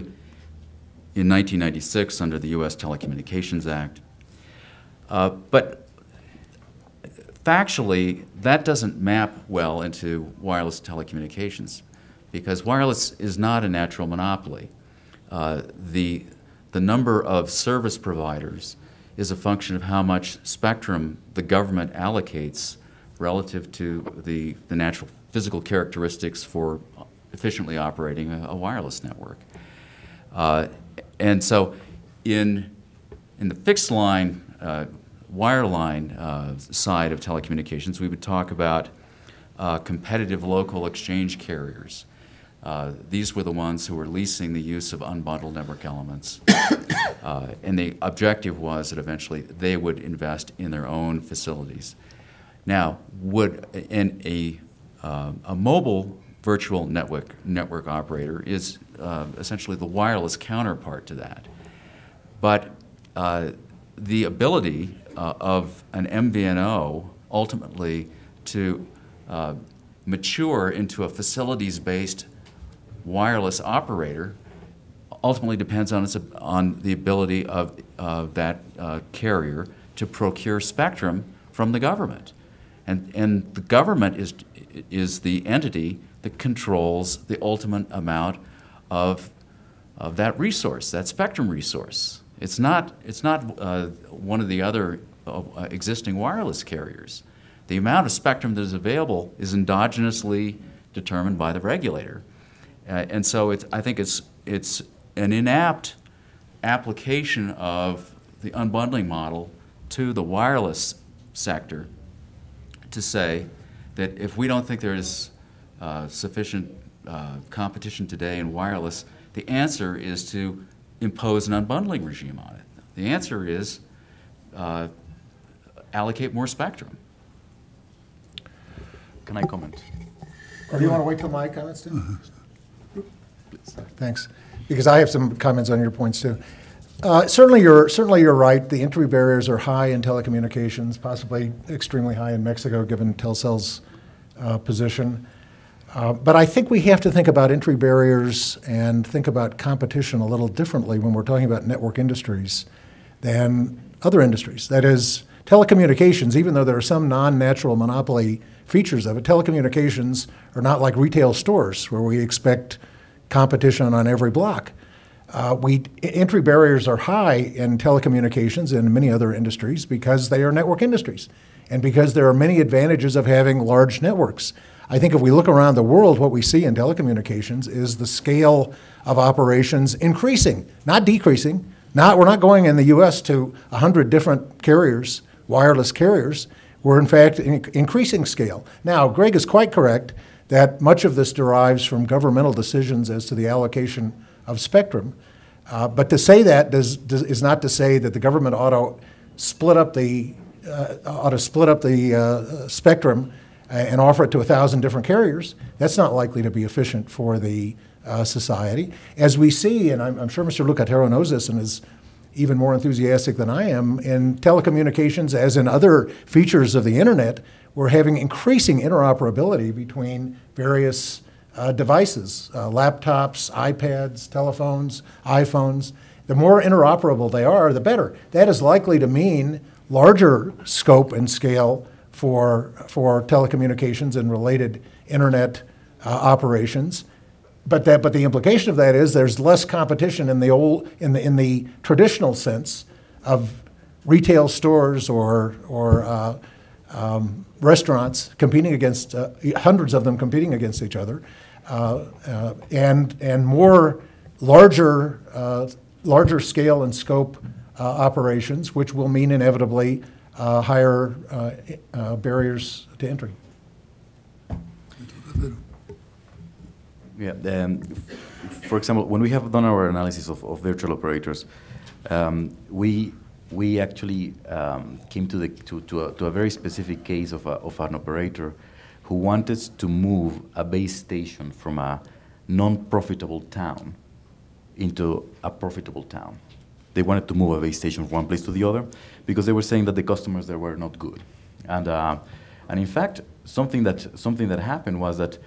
in 1996 under the U.S. Telecommunications Act. Uh, but factually, that doesn't map well into wireless telecommunications because wireless is not a natural monopoly. Uh, the, the number of service providers is a function of how much spectrum the government allocates relative to the, the natural physical characteristics for efficiently operating a, a wireless network. Uh, and so in, in the fixed line uh, wireline uh, side of telecommunications, we would talk about uh, competitive local exchange carriers. Uh, these were the ones who were leasing the use of unbundled network elements. [coughs] Uh, and the objective was that eventually they would invest in their own facilities. Now, would in a, uh, a mobile virtual network, network operator is uh, essentially the wireless counterpart to that. But the ability uh, of an MVNO ultimately to uh, mature into a facilities-based wireless operator ultimately depends on, its, on the ability of uh, that carrier to procure spectrum from the government. And, and the government is, is the entity that controls the ultimate amount of, of that resource, that spectrum resource. It's not, it's not uh, one of the other uh, existing wireless carriers. The amount of spectrum that is available is endogenously determined by the regulator. Uh, and so it's, I think it's, it's an inapt application of the unbundling model to the wireless sector to say that if we don't think there is uh, sufficient uh, competition today in wireless, the answer is to impose an unbundling regime on it? The answer is uh, allocate more spectrum. Can I comment? Or do you want to wait till my comments too? Thanks, because I have some comments on your points too. Uh, Certainly, you're, certainly you're right. The entry barriers are high in telecommunications, possibly extremely high in Mexico, given Telcel's uh, position. Uh, But I think we have to think about entry barriers and think about competition a little differently when we're talking about network industries than other industries. That is, telecommunications, even though there are some non-natural monopoly features of it, telecommunications are not like retail stores where we expect competition on every block. Uh, we, entry barriers are high in telecommunications and many other industries because they are network industries and because there are many advantages of having large networks. I think if we look around the world, what we see in telecommunications is the scale of operations increasing, not decreasing. Not, we're not going in the U.S. to 100 different carriers, wireless carriers. We're, in fact, in increasing scale. Now, Greg is quite correct that much of this derives from governmental decisions as to the allocation of spectrum. Uh, but to say that does, does, is not to say that the government ought to split up the uh, ought to split up the uh, spectrum and offer it to a thousand different carriers. That's not likely to be efficient for the uh, society. As we see, and I'm, I'm sure Mr. Lucatero knows this and is even more enthusiastic than I am, in telecommunications, as in other features of the internet, we're having increasing interoperability between various uh, devices, uh, laptops, iPads, telephones, iPhones. The more interoperable they are, the better. That is likely to mean larger scope and scale for, for telecommunications and related internet uh, operations. But that, but the implication of that is there's less competition in the old, in the, in the traditional sense of retail stores or, or uh, um, restaurants competing against, uh, hundreds of them competing against each other, uh, uh, and, and more larger, uh, larger scale and scope operations, which will mean inevitably uh, higher uh, uh, barriers to entry. Yeah, um, for example, when we have done our analysis of, of virtual operators, um, we we actually um, came to the to, to, a, to a very specific case of, a, of an operator who wanted to move a base station from a non-profitable town into a profitable town. They wanted to move a base station from one place to the other because they were saying that the customers there were not good, and uh, and in fact, something that something that happened was that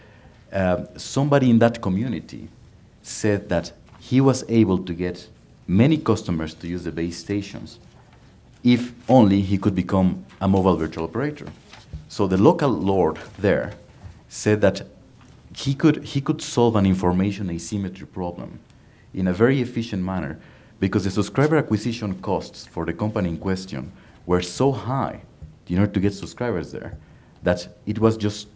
uh, somebody in that community said that he was able to get many customers to use the base stations if only he could become a mobile virtual operator. So the local lord there said that he could, he could solve an information asymmetry problem in a very efficient manner because the subscriber acquisition costs for the company in question were so high in order to get subscribers there that it was just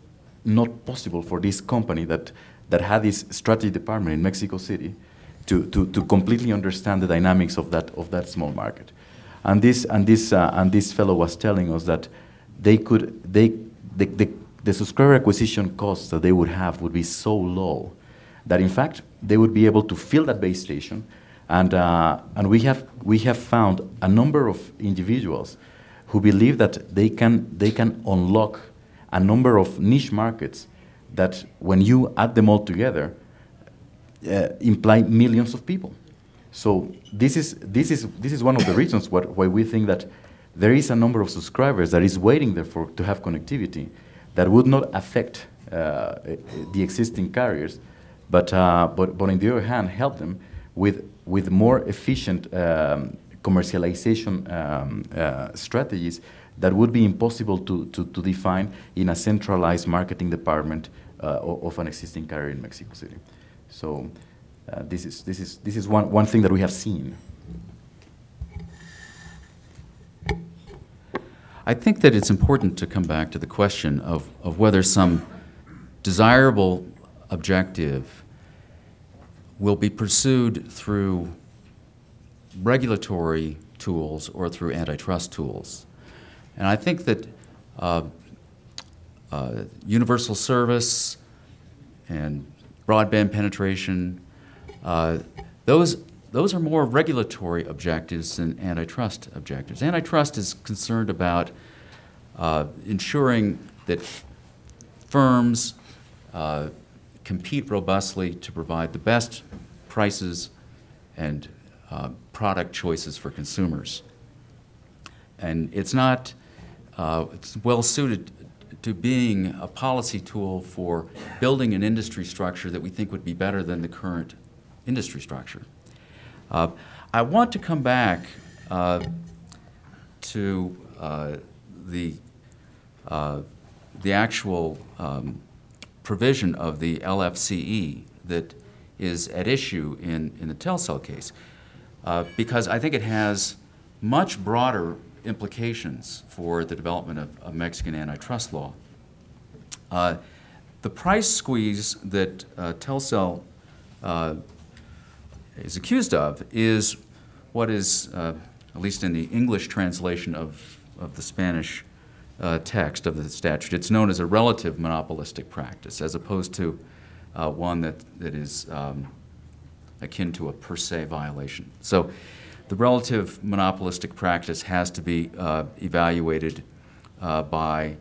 not possible for this company that, that had this strategy department in Mexico City to, to, to completely understand the dynamics of that, of that small market. And this, and, this, uh, and this fellow was telling us that they could, they, the, the, the subscriber acquisition costs that they would have would be so low that in fact they would be able to fill that base station. And, uh, and we, have, we have found a number of individuals who believe that they can, they can unlock a number of niche markets that when you add them all together uh, imply millions of people. So this is, this is, this is one of the reasons what, why we think that there is a number of subscribers that is waiting there for, to have connectivity that would not affect uh, the existing carriers, but, uh, but, but on the other hand, help them with, with more efficient um, commercialization um, uh, strategies that would be impossible to, to, to define in a centralized marketing department uh, of, an existing carrier in Mexico City. So uh, this is, this is, this is one, one thing that we have seen. I think that it's important to come back to the question of, of whether some desirable objective will be pursued through regulatory tools or through antitrust tools. And I think that uh, uh, universal service and broadband penetration, uh, those, those are more regulatory objectives than antitrust objectives. Antitrust is concerned about uh, ensuring that firms uh, compete robustly to provide the best prices and uh, product choices for consumers. And it's not uh, it's well suited to being a policy tool for building an industry structure that we think would be better than the current industry structure. Uh, I want to come back uh, to uh, the, uh, the actual um, provision of the LFCE that is at issue in, in the Telcel case, uh, because I think it has much broader implications for the development of, of Mexican antitrust law. Uh, the price squeeze that uh, Telcel uh, is accused of is what is, uh, at least in the English translation of, of the Spanish uh, text of the statute, it's known as a relative monopolistic practice as opposed to uh, one that, that is um, akin to a per se violation. So the relative monopolistic practice has to be uh, evaluated uh, by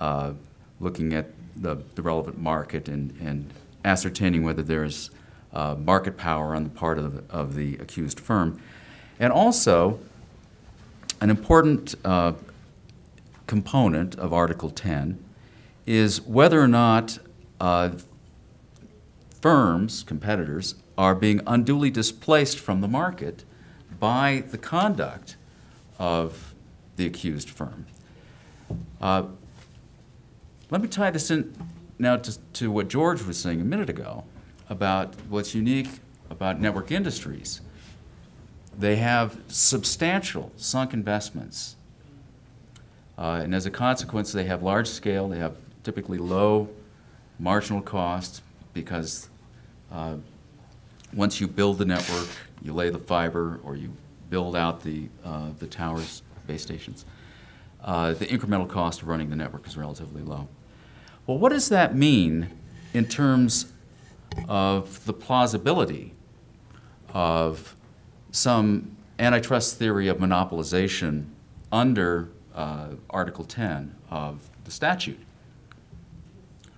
uh, looking at the, the relevant market and, and ascertaining whether there's uh, market power on the part of the, of the accused firm. And also, an important component of Article 10 is whether or not uh, firms, competitors, are being unduly displaced from the market by the conduct of the accused firm. Uh, let me tie this in now to, to what George was saying a minute ago about what's unique about network industries. They have substantial sunk investments. Uh, and as a consequence, they have large scale, they have typically low marginal cost because uh, once you build the network, you lay the fiber or you build out the, uh, the towers, base stations, uh, the incremental cost of running the network is relatively low. Well, what does that mean in terms of the plausibility of some antitrust theory of monopolization under uh, Article 10 of the statute?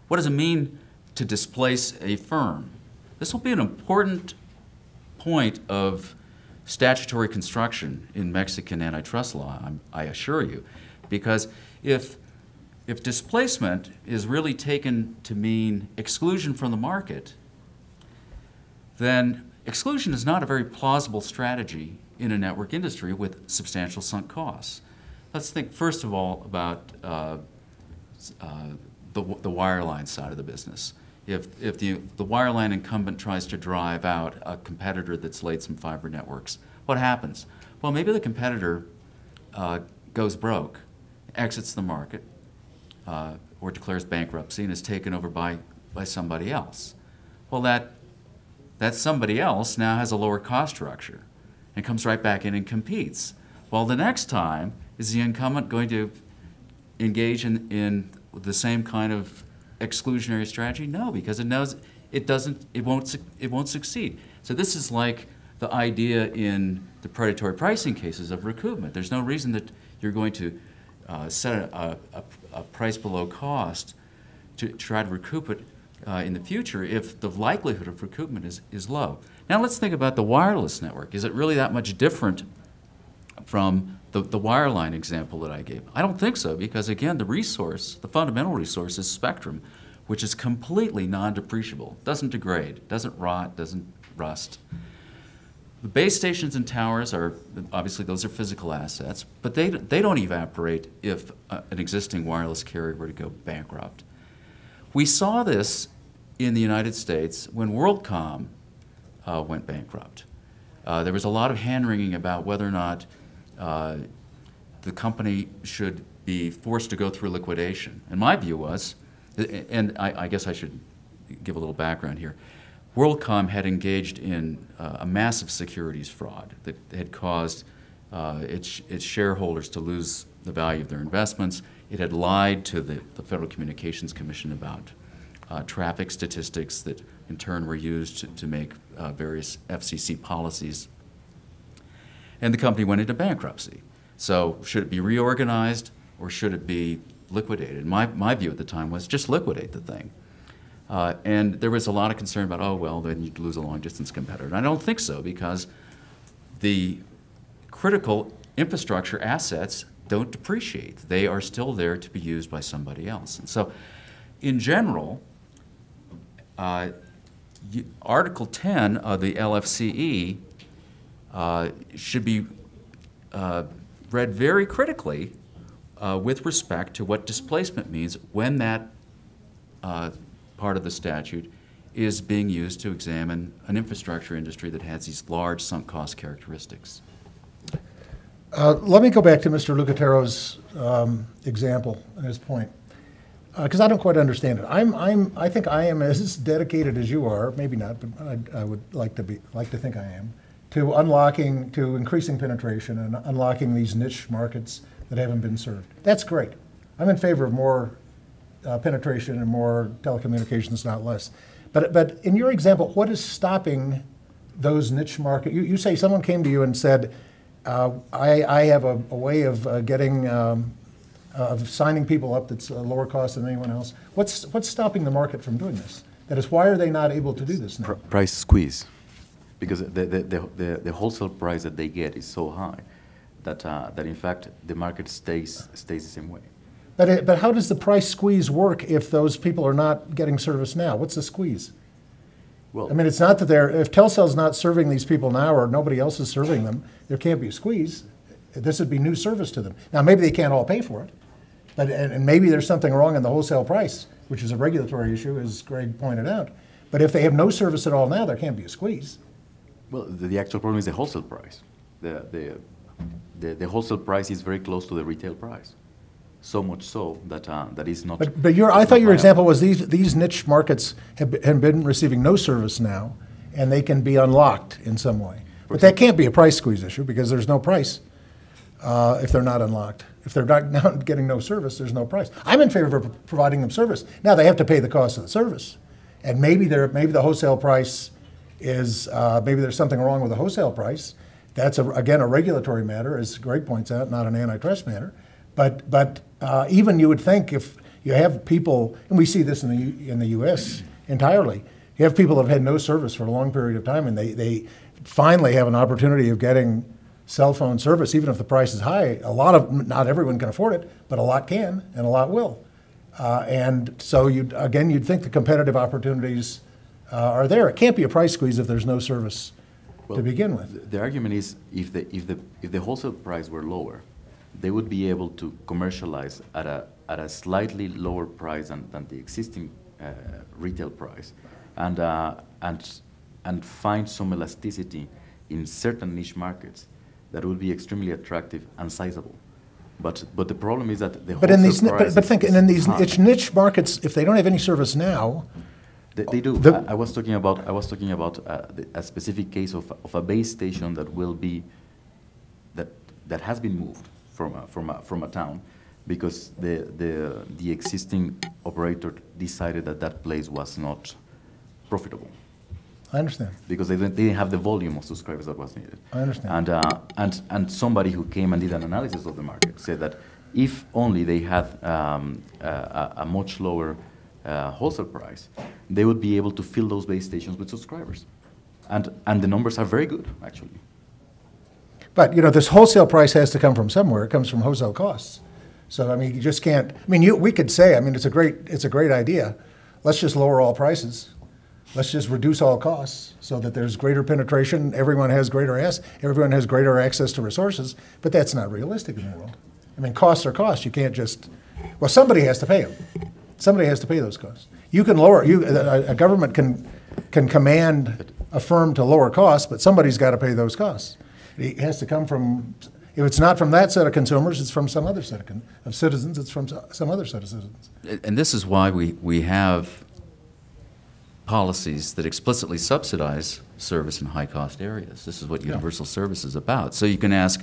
What does it mean to displace a firm? This will be an important point of statutory construction in Mexican antitrust law, I'm, i assure you, because if if displacement is really taken to mean exclusion from the market, then exclusion is not a very plausible strategy in a network industry with substantial sunk costs. Let's think first of all about uh, uh, the, the wireline side of the business. If, if the, the wireline incumbent tries to drive out a competitor that's laid some fiber networks, what happens? Well, maybe the competitor uh, goes broke, exits the market, uh, or declares bankruptcy and is taken over by, by somebody else. Well, that, that somebody else now has a lower cost structure and comes right back in and competes. Well, the next time, is the incumbent going to engage in, in the same kind of exclusionary strategy? No, because it knows it doesn't, it won't, it won't succeed. So this is like the idea in the predatory pricing cases of recoupment. There's no reason that you're going to uh, set a, a, a, price below cost to try to recoup it uh, in the future if the likelihood of recoupment is, is low. Now let's think about the wireless network. Is it really that much different from the, the wireline example that I gave? I don't think so because again the resource, the fundamental resource is spectrum, which is completely non-depreciable, doesn't degrade, doesn't rot, doesn't rust. The base stations and towers are, obviously those are physical assets, but they, they don't evaporate if uh, an existing wireless carrier were to go bankrupt. We saw this in the United States when WorldCom uh, went bankrupt. Uh, there was a lot of hand-wringing about whether or not uh, the company should be forced to go through liquidation. And my view was, and I, I guess I should give a little background here, WorldCom had engaged in uh, a massive securities fraud that had caused uh, its, its shareholders to lose the value of their investments. It had lied to the, the Federal Communications Commission about uh, traffic statistics that in turn were used to, to make uh, various FCC policies. And the company went into bankruptcy. So should it be reorganized or should it be liquidated? My, my view at the time was just liquidate the thing. Uh, and there was a lot of concern about, oh, well, then you'd lose a long distance competitor. And I don't think so because the critical infrastructure assets don't depreciate. They are still there to be used by somebody else. And so, in general, uh, you, Article 10 of the LFCE uh, should be uh, read very critically uh, with respect to what displacement means when that uh, part of the statute is being used to examine an infrastructure industry that has these large sunk cost characteristics. Uh, let me go back to Mr. Lucatero's um, example and his point, because uh, I don't quite understand it. I'm, I'm, I think I am [laughs] as dedicated as you are, maybe not, but I, I would like to be, like to think I am, to unlocking, to increasing penetration and unlocking these niche markets that haven't been served. That's great. I'm in favor of more uh, penetration and more telecommunications, not less. But, but in your example, what is stopping those niche market? You, you say someone came to you and said, uh, I, I have a, a way of uh, getting, um, of signing people up that's lower cost than anyone else. What's, what's stopping the market from doing this? That is, why are they not able to do this now? price squeeze, because the, the, the, the, the wholesale price that they get is so high that, uh, that in fact the market stays, stays the same way. But, it, but how does the price squeeze work if those people are not getting service now? What's the squeeze? Well, I mean, it's not that they're, if Telcel's not serving these people now or nobody else is serving them, there can't be a squeeze. This would be new service to them. Now, maybe they can't all pay for it, but, and, and maybe there's something wrong in the wholesale price, which is a regulatory issue, as Greg pointed out. But if they have no service at all now, there can't be a squeeze. Well the, the actual problem is the wholesale price. The, the, the, the wholesale price is very close to the retail price. So much so that, uh, that is not. But, but your, I thought your example was these, these niche markets have, have been receiving no service now, and they can be unlocked in some way. But that can't be a price squeeze issue, because there's no price uh, if they're not unlocked. If they're not, [laughs] not getting no service, there's no price. I'm in favor of providing them service. Now, they have to pay the cost of the service. And maybe there, maybe the wholesale price is, uh, maybe there's something wrong with the wholesale price. That's, a- again, a regulatory matter, as Greg points out, not an antitrust matter. But, but uh, even you would think if you have people, and we see this in the, in the US entirely, you have people that have had no service for a long period of time, and they, they finally have an opportunity of getting cell phone service, even if the price is high. A lot of, not everyone can afford it, but a lot can, and a lot will. Uh, and so you, again, you'd think the competitive opportunities uh, are there. It can't be a price squeeze if there's no service to begin with. The, argument is if the, if, the, if the wholesale price were lower, they would be able to commercialize at a, at a slightly lower price than, than the existing uh, retail price and, uh, and, and find some elasticity in certain niche markets that would be extremely attractive and sizable. But, but the problem is that the But in these, price but, but think, and in these niche markets, if they don't have any service now, They, they do. The- I, I was talking about. I was talking about uh, the, a specific case of, of a base station that will be that that has been moved from a, from a, from a town because the, the the existing operator decided that that place was not profitable I understand. because they didn't, they didn't have the volume of subscribers that was needed. I understand. And, uh, and, and somebody who came and did an analysis of the market said that if only they had um, a, a- a much lower uh, wholesale price, they would be able to fill those base stations with subscribers. And, and the numbers are very good, actually. But, you know, this wholesale price has to come from somewhere. It comes from wholesale costs. So, I mean, you just can't, I mean, you, we could say, I mean, it's a great, it's a great idea. Let's just lower all prices. Let's just reduce all costs so that there's greater penetration, everyone has greater ass, everyone has greater access to resources, but that's not realistic in the world. I mean, costs are costs. You can't just, well, somebody has to pay them. Somebody has to pay those costs. You can lower, you, a, a government can, can command a firm to lower costs, but somebody's got to pay those costs. It has to come from, if it's not from that set of consumers, it's from some other set of, of citizens, it's from some other set of citizens. And this is why we, we have policies that explicitly subsidize service in high-cost areas. This is what universal service is about. So you can ask,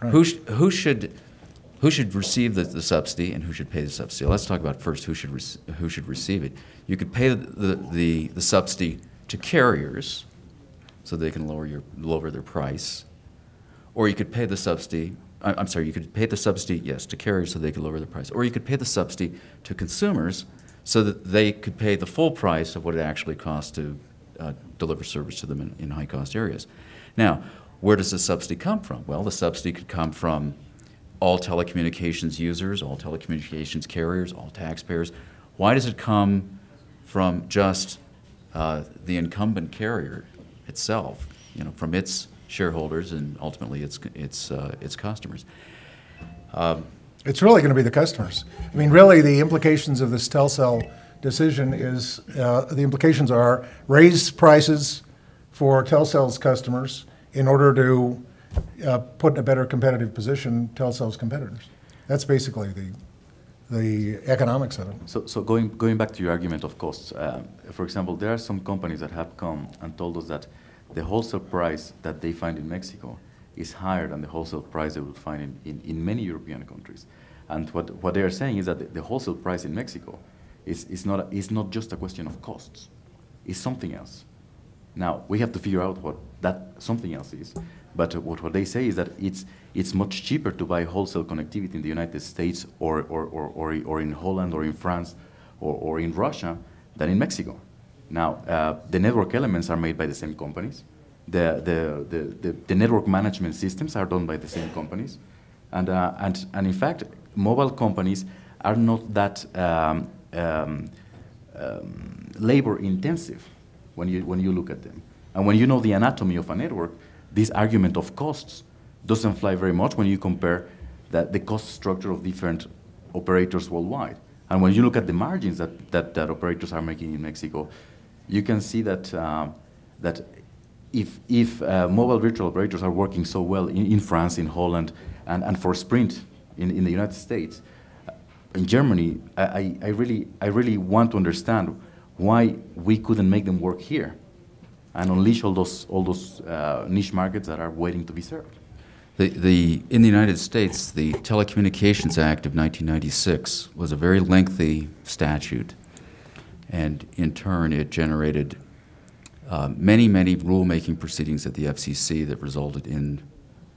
who, sh- who should, who should receive the, the subsidy and who should pay the subsidy? Let's talk about first who should, who should receive it. You could pay the, the, the subsidy to carriers so they can lower, your, lower their price. Or you could pay the subsidy, I- I'm sorry, you could pay the subsidy, yes, to carriers so they could lower their price. Or you could pay the subsidy to consumers so that they could pay the full price of what it actually costs to uh, deliver service to them in, in high-cost areas. Now, where does the subsidy come from? Well, the subsidy could come from all telecommunications users, all telecommunications carriers, all taxpayers. Why does it come from just uh, the incumbent carrier itself, you know, from its shareholders and ultimately its, its, uh, its customers? It's really going to be the customers. I mean, really, the implications of this Telcel decision is, uh, the implications are raise prices for Telcel's customers in order to uh, put in a better competitive position Telcel's competitors. That's basically the, the economics of it. So, so going, going back to your argument of costs, um, for example, there are some companies that have come and told us that the wholesale price that they find in Mexico is higher than the wholesale price they would find in, in, in many European countries. And what, what they are saying is that the, the wholesale price in Mexico is, is, not, is not just a question of costs, it's something else. Now, we have to figure out what that something else is, But what, what they say is that it's, it's much cheaper to buy wholesale connectivity in the United States or, or, or, or, or in Holland or in France or, or in Russia than in Mexico. Now, uh, the network elements are made by the same companies. The, the, the, the, the network management systems are done by the same companies. And, uh, and, and in fact, mobile companies are not that um, um, um, labor intensive when you, when you look at them. And when you know the anatomy of a network, this argument of costs doesn't fly very much when you compare that the cost structure of different operators worldwide. And when you look at the margins that, that, that operators are making in Mexico, you can see that, uh, that if, if uh, mobile virtual operators are working so well in, in France, in Holland, and, and for Sprint in, in the United States, uh, in Germany, I, I, I, really, I really want to understand why we couldn't make them work here and unleash all those, all those uh, niche markets that are waiting to be served. The, the, in the United States, the Telecommunications Act of 1996 was a very lengthy statute, and in turn, it generated uh, many, many rulemaking proceedings at the FCC that resulted in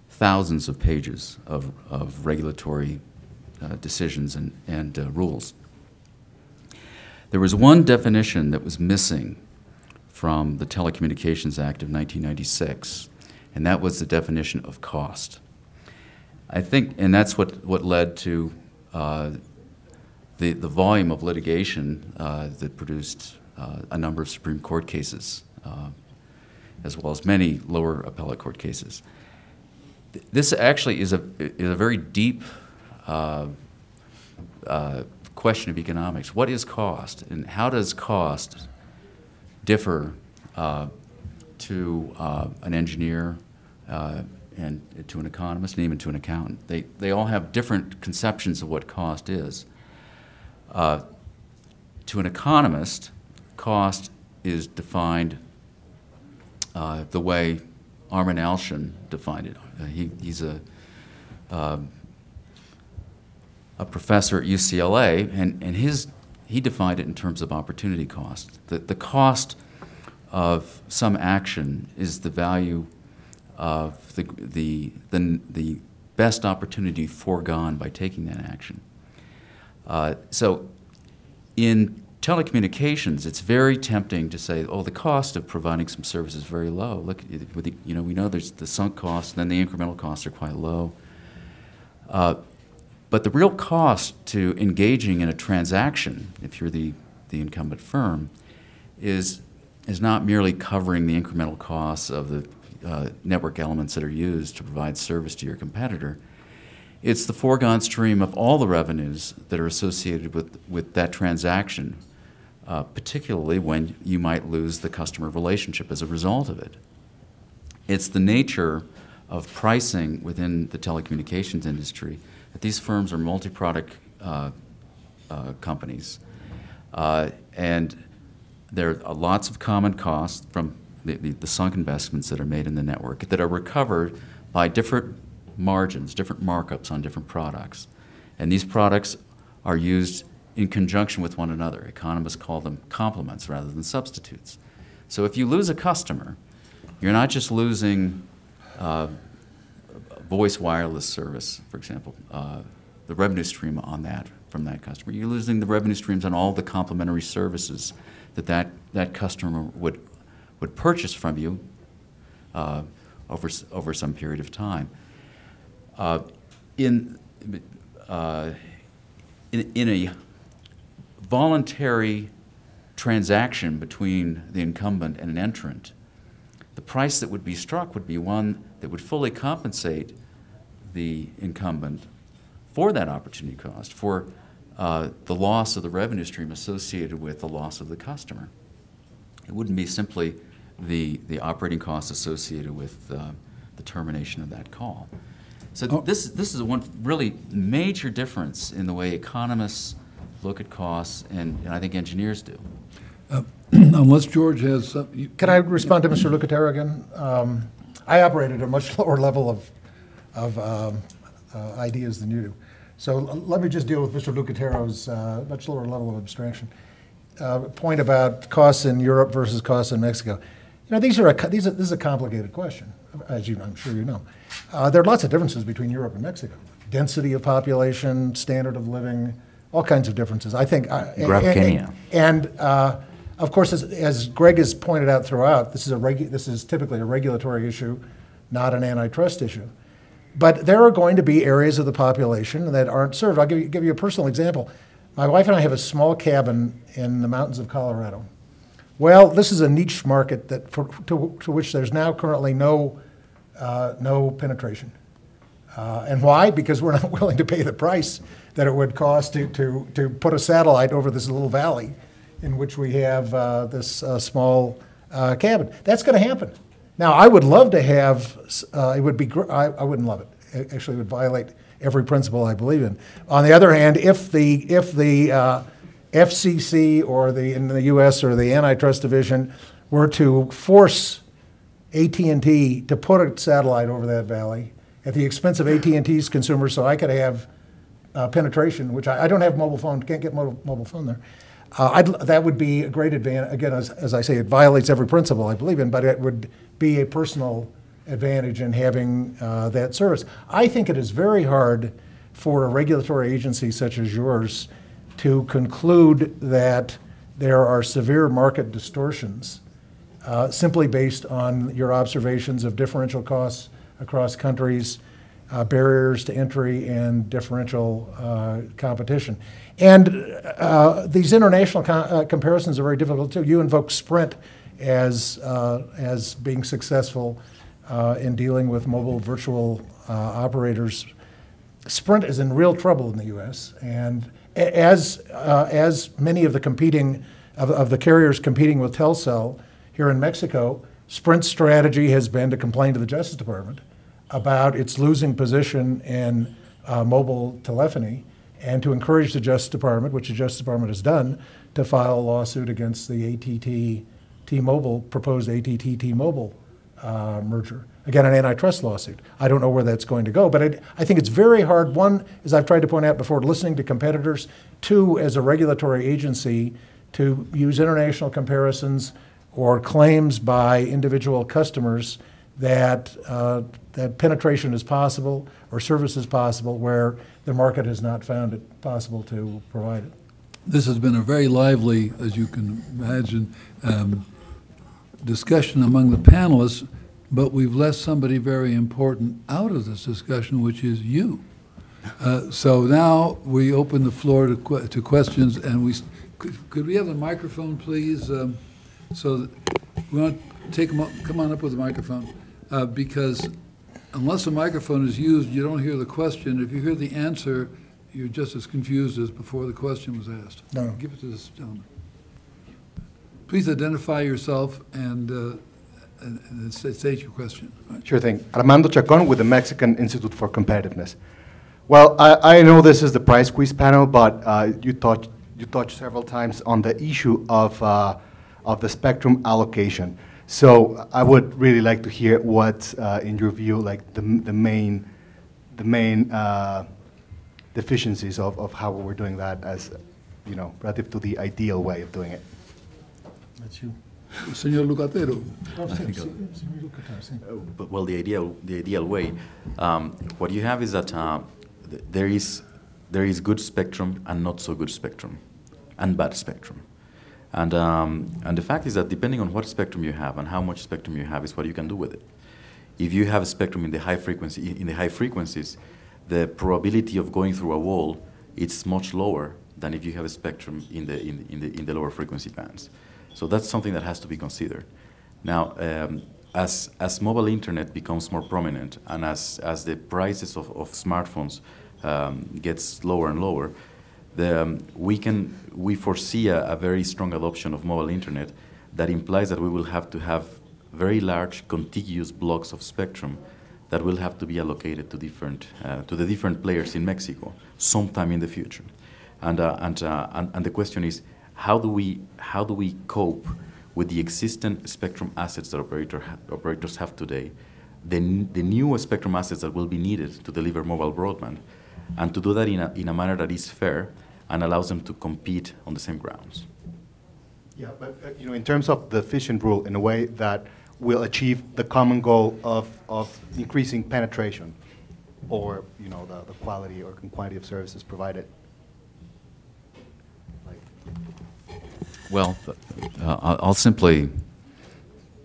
thousands of pages of, of regulatory uh, decisions and, and uh, rules. There was one definition that was missing from the Telecommunications Act of 1996, and that was the definition of cost. I think, and that's what, what led to uh, the, the volume of litigation uh, that produced uh, a number of Supreme Court cases, uh, as well as many lower appellate court cases. This actually is a, is a very deep uh, uh, question of economics. What is cost, and how does cost differ uh, to uh, an engineer uh, and to an economist and even to an accountant? They, they all have different conceptions of what cost is. Uh, to an economist, cost is defined uh, the way Armen Alchian defined it. Uh, he, he's a, um, a professor at UCLA, and, and his, he defined it in terms of opportunity cost. The, the cost of some action is the value of the, the, the, the best opportunity foregone by taking that action. Uh, so in telecommunications, it's very tempting to say, oh, the cost of providing some service is very low. Look, you know, we know there's the sunk costs, and then the incremental costs are quite low. Uh, but the real cost to engaging in a transaction, if you're the, the incumbent firm, is, is not merely covering the incremental costs of the uh, network elements that are used to provide service to your competitor. It's the foregone stream of all the revenues that are associated with, with that transaction, uh, particularly when you might lose the customer relationship as a result of it. It's the nature of pricing within the telecommunications industry these firms are multi product uh, uh, companies. Uh, and there are lots of common costs from the, the, the sunk investments that are made in the network that are recovered by different margins, different markups on different products. And these products are used in conjunction with one another. Economists call them complements rather than substitutes. So if you lose a customer, you're not just losing uh, voice wireless service, for example, uh, the revenue stream on that from that customer. You're losing the revenue streams on all the complementary services that that, that customer would, would purchase from you uh, over, over some period of time. Uh, in, uh, in, in a voluntary transaction between the incumbent and an entrant, the price that would be struck would be one that would fully compensate the incumbent for that opportunity cost, for uh, the loss of the revenue stream associated with the loss of the customer. It wouldn't be simply the, the operating costs associated with uh, the termination of that call. So Oh. this, this is one really major difference in the way economists look at costs, and, and I think engineers do. [clears throat] Unless George has, some- you- Can I respond to Mr. Lucatero again? Um, I operate at a much [laughs] lower level of, of um, uh, ideas than you do. So let me just deal with Mr. Lucatero's uh, much lower level of abstraction. Uh, Point about costs in Europe versus costs in Mexico. You know, these are, a, these are, this is a complicated question, as you, I'm sure you know. Uh, there are lots of differences between Europe and Mexico. Density of population, standard of living, all kinds of differences. I think. uh, and- And, uh, of course, as, as Greg has pointed out throughout, this is a this is typically a regulatory issue, not an antitrust issue. But there are going to be areas of the population that aren't served. I'll give you, give you a personal example. My wife and I have a small cabin in the mountains of Colorado. Well, this is a niche market that for, to, to which there's now currently no, uh, no penetration. Uh, and why? Because we're [laughs] not willing to pay the price that it would cost to, to, to put a satellite over this little valley in which we have uh, this uh, small uh, cabin. That's going to happen. Now, I would love to have, uh, it would be, I, I wouldn't love it. Actually, it would violate every principle I believe in. On the other hand, if the, if the uh, FCC or the, in the US or the antitrust division were to force AT&T to put a satellite over that valley at the expense of AT&T's consumers so I could have uh, penetration, which I, I don't have mobile phone, can't get mobile, mobile phone there. Uh, that would be a great advantage. Again, as, as I say, it violates every principle I believe in, but it would be a personal advantage in having uh, that service. I think it is very hard for a regulatory agency such as yours to conclude that there are severe market distortions uh, simply based on your observations of differential costs across countries, uh, barriers to entry, and differential uh, competition. And uh, these international uh, comparisons are very difficult too. You invoke Sprint as, uh, as being successful uh, in dealing with mobile virtual uh, operators. Sprint is in real trouble in the U.S. and as uh, as many of the competing of, of the carriers competing with Telcel here in Mexico, Sprint's strategy has been to complain to the Justice Department about its losing position in uh, mobile telephony and to encourage the Justice Department, which the Justice Department has done, to file a lawsuit against the ATT T-Mobile proposed ATT T-Mobile uh, merger. Again, an antitrust lawsuit. I don't know where that's going to go, but I, I think it's very hard. One, as I've tried to point out before, listening to competitors. Two, as a regulatory agency, to use international comparisons or claims by individual customers that uh, that penetration is possible or service is possible where the market has not found it possible to provide it. This has been a very lively, as you can imagine, um, discussion among the panelists, but we've left somebody very important out of this discussion, which is you. Uh, So now we open the floor to que- to questions, and we, could could we have the microphone, please? um, So we want to take them, up- come on up with the microphone, uh, because unless a microphone is used, you don't hear the question. If you hear the answer, you're just as confused as before the question was asked. No. Give it to this gentleman. Please identify yourself and, uh, and and state your question. Sure thing. Armando Chacon with the Mexican Institute for Competitiveness. Well, I, I know this is the price squeeze panel, but uh, you touched you touched several times on the issue of uh, of the spectrum allocation. So I would really like to hear what, uh, in your view, like the, the main the main uh, deficiencies of, of how we're doing that as you know relative to the ideal way of doing it. That's you. Señor Lucatero. Oh, But, well, the ideal, the ideal way, um, what you have is that uh, th- there is there is good spectrum and not so good spectrum, and bad spectrum, and um, and the fact is that depending on what spectrum you have and how much spectrum you have is what you can do with it. If you have a spectrum in the high frequency in the high frequencies, the probability of going through a wall it's much lower than if you have a spectrum in the in the, in the, in the lower frequency bands. So that's something that has to be considered. Now, um, as, as mobile internet becomes more prominent and as, as the prices of, of smartphones um, gets lower and lower, the, um, we, can, we foresee a, a very strong adoption of mobile internet that implies that we will have to have very large contiguous blocks of spectrum that will have to be allocated to, different, uh, to the different players in Mexico sometime in the future. And, uh, and, uh, and, and the question is, how do we, how do we cope with the existing spectrum assets that operator ha- operators have today, the, the new spectrum assets that will be needed to deliver mobile broadband, and to do that in a, in a manner that is fair and allows them to compete on the same grounds? Yeah, but, uh, you know, in terms of the efficient rule, in a way that will achieve the common goal of, of increasing penetration, or, you know, the, the quality or quantity of services provided. Well, uh, I'll simply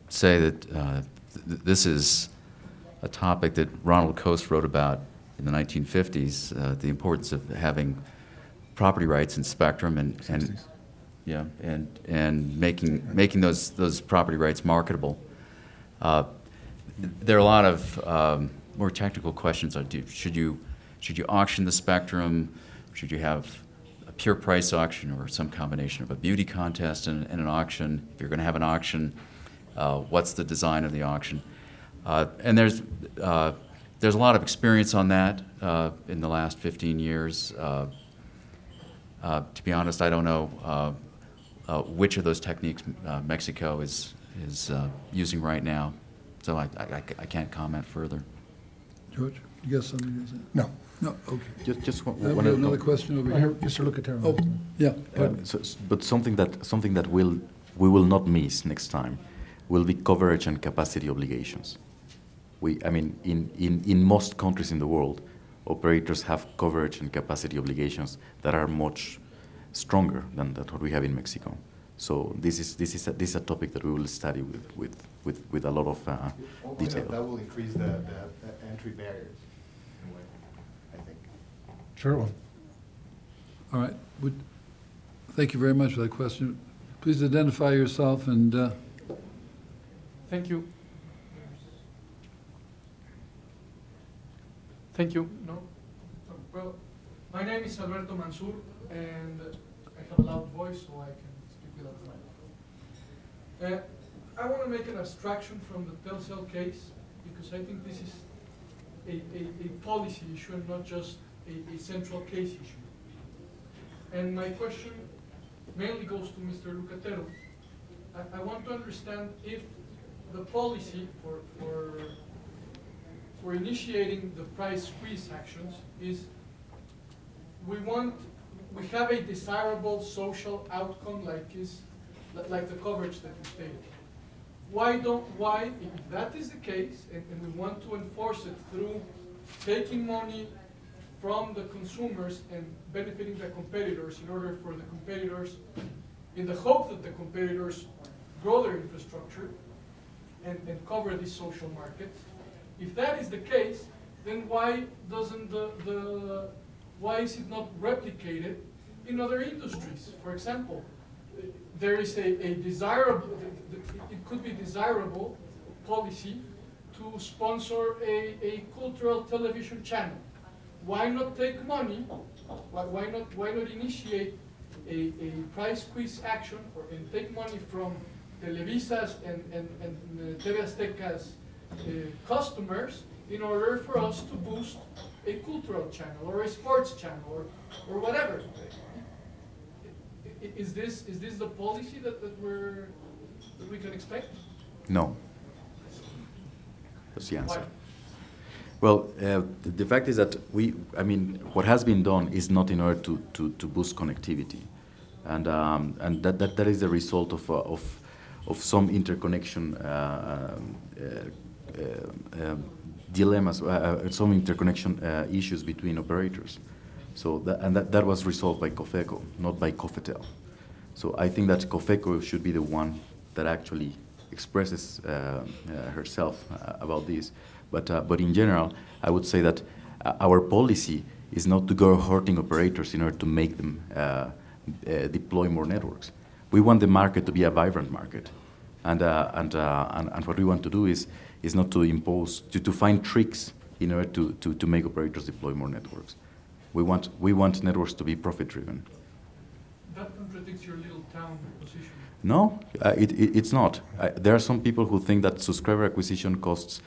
say that uh, th- this is a topic that Ronald Coase wrote about in the 1950s, uh, the importance of having property rights in spectrum and, and, yeah, and, and making, making those, those property rights marketable. Uh, There are a lot of um, more technical questions on, do- should you, should you auction the spectrum? Should you have pure price auction or some combination of a beauty contest and, and an auction? If you're going to have an auction, uh, what's the design of the auction? Uh, and there's, uh, there's a lot of experience on that uh, in the last 15 years. Uh, uh, to be honest, I don't know uh, uh, which of those techniques uh, Mexico is, is uh, using right now, so I, I, I can't comment further. George, you got something to say? No. No, okay. Just, just one, Uh, one have other another note. question over I here. hear Mr. Lucatero. Oh, yeah, pardon. so- But something that, something that will, we will not miss next time will be coverage and capacity obligations. We, I mean, in, in, in most countries in the world, operators have coverage and capacity obligations that are much stronger than that what we have in Mexico. So this is, this is, a, this is a topic that we will study with, with, with, with a lot of uh, detail. will increase the, the entry barriers, in a way, I think. Sure will. All right, would, thank you very much for that question. Please identify yourself and, uh, Thank you. Thank you. No? Well, my name is Alberto Mansur, and I have a loud voice, so I can speak without the microphone. Uh, I want to make an abstraction from the Telcel case, because I think this is a, a, a policy issue and not just a, a central case issue. And my question mainly goes to Mr. Lucatero. I, I want to understand if the policy for, for, for initiating the price squeeze actions is we want, we have a desirable social outcome like is, like the coverage that you stated. Why don't, why, if that is the case, and, and we want to enforce it through taking money from the consumers and benefiting the competitors in order for the competitors, in the hope that the competitors grow their infrastructure and, and cover this social market. If that is the case, then why doesn't the, the, why is it not replicated in other industries? For example, there is a, a desirable, it could be desirable policy to sponsor a, a cultural television channel. Why not take money, why, why not, why not initiate a, a price squeeze action or, and take money from Televisa's and, and, and uh, TV Azteca's uh, customers in order for us to boost a cultural channel or a sports channel or, or whatever. Is this, is this the policy that, that we're, that we can expect? No. That's the answer. Why? Well, uh, the, fact is that we, I mean, what has been done is not in order to, to, to boost connectivity. And, um, and that, that, that is the result of, uh, of, of some interconnection uh, uh, um, dilemmas, uh, uh, some interconnection issues between operators. So that, and that, that was resolved by COFECO, not by COFETEL. So I think that COFECO should be the one that actually expresses herself about this. But, uh, but in general, I would say that uh, our policy is not to go hurting operators in order to make them uh, uh, deploy more networks. We want the market to be a vibrant market. And, and, and, and what we want to do is, is not to impose, to, to find tricks in order to, to, to make operators deploy more networks. We want, we want networks to be profit driven. That contradicts your little town position. No, uh, it, it, it's not. Uh, there are some people who think that subscriber acquisition costs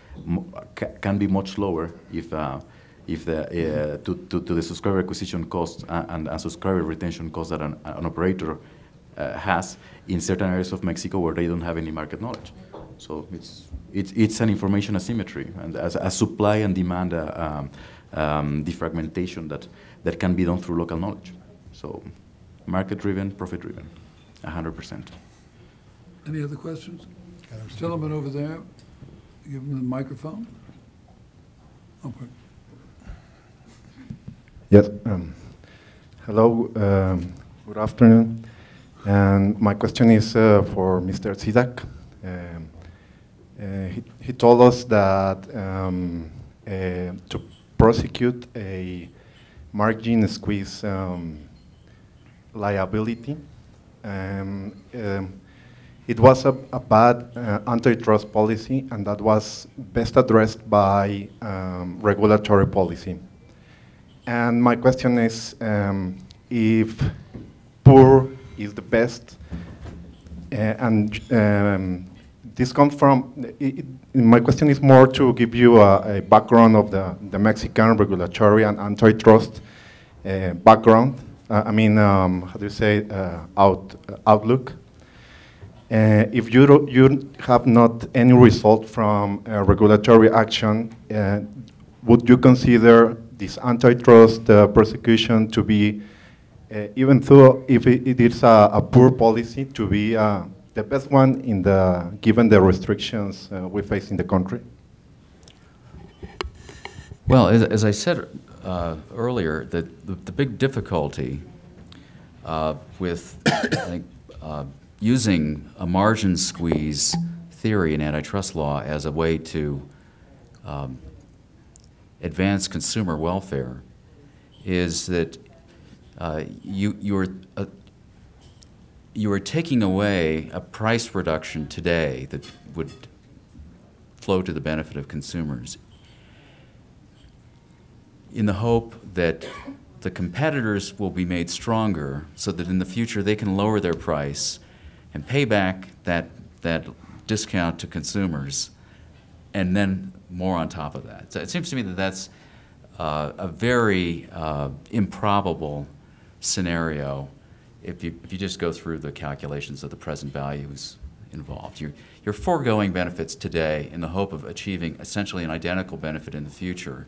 can be much lower if, uh, if the, uh, to, to, to the subscriber acquisition costs and, and, subscriber retention costs that an, an operator uh, has in certain areas of Mexico where they don't have any market knowledge. So it's, it's, it's an information asymmetry and as a supply and demand uh, um, um, defragmentation that, that can be done through local knowledge. So market driven, profit driven, 100%. Any other questions? Gentleman over there, give him the microphone. Okay. Yes. um, Hello, um, good afternoon. And my question is uh, for Mr. Sidak. Um, uh, He he told us that um, uh, to prosecute a margin squeeze um, liability, um, um, it was a a bad uh, antitrust policy, and that was best addressed by um, regulatory policy. And my question is um, if poor is the best, uh, and um, this comes from, it, it- my question is more to give you a, a background of the, the Mexican regulatory and antitrust uh, background. Uh, I mean, um, how do you say, uh, out, outlook. Uh, If you you have not any result from uh, regulatory action, uh, would you consider this antitrust uh, prosecution to be, even though if it it is a a poor policy, to be the best one in the, given the restrictions we face in the country? Well, as, as I said earlier, the, the, the big difficulty with, [coughs] I think, using a margin squeeze theory in antitrust law as a way to um, advance consumer welfare is that uh, you, you're, uh, you are taking away a price reduction today that would flow to the benefit of consumers in the hope that the competitors will be made stronger so that in the future they can lower their price and pay back that, that discount to consumers and then more on top of that. So it seems to me that that's uh, a very uh, improbable scenario if you, if you just go through the calculations of the present values involved. You're, you're foregoing benefits today in the hope of achieving essentially an identical benefit in the future.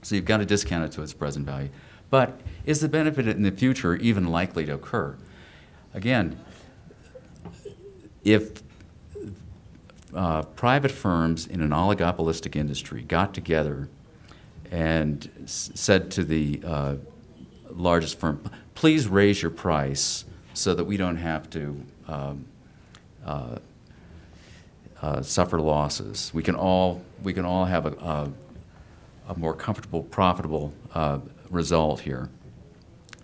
So you've got to discount it to its present value. But is the benefit in the future even likely to occur? Again, if uh, private firms in an oligopolistic industry got together and said to the uh, largest firm, please raise your price so that we don't have to um, uh, uh, suffer losses. We can all, we can all have a, a, a more comfortable, profitable uh, result here.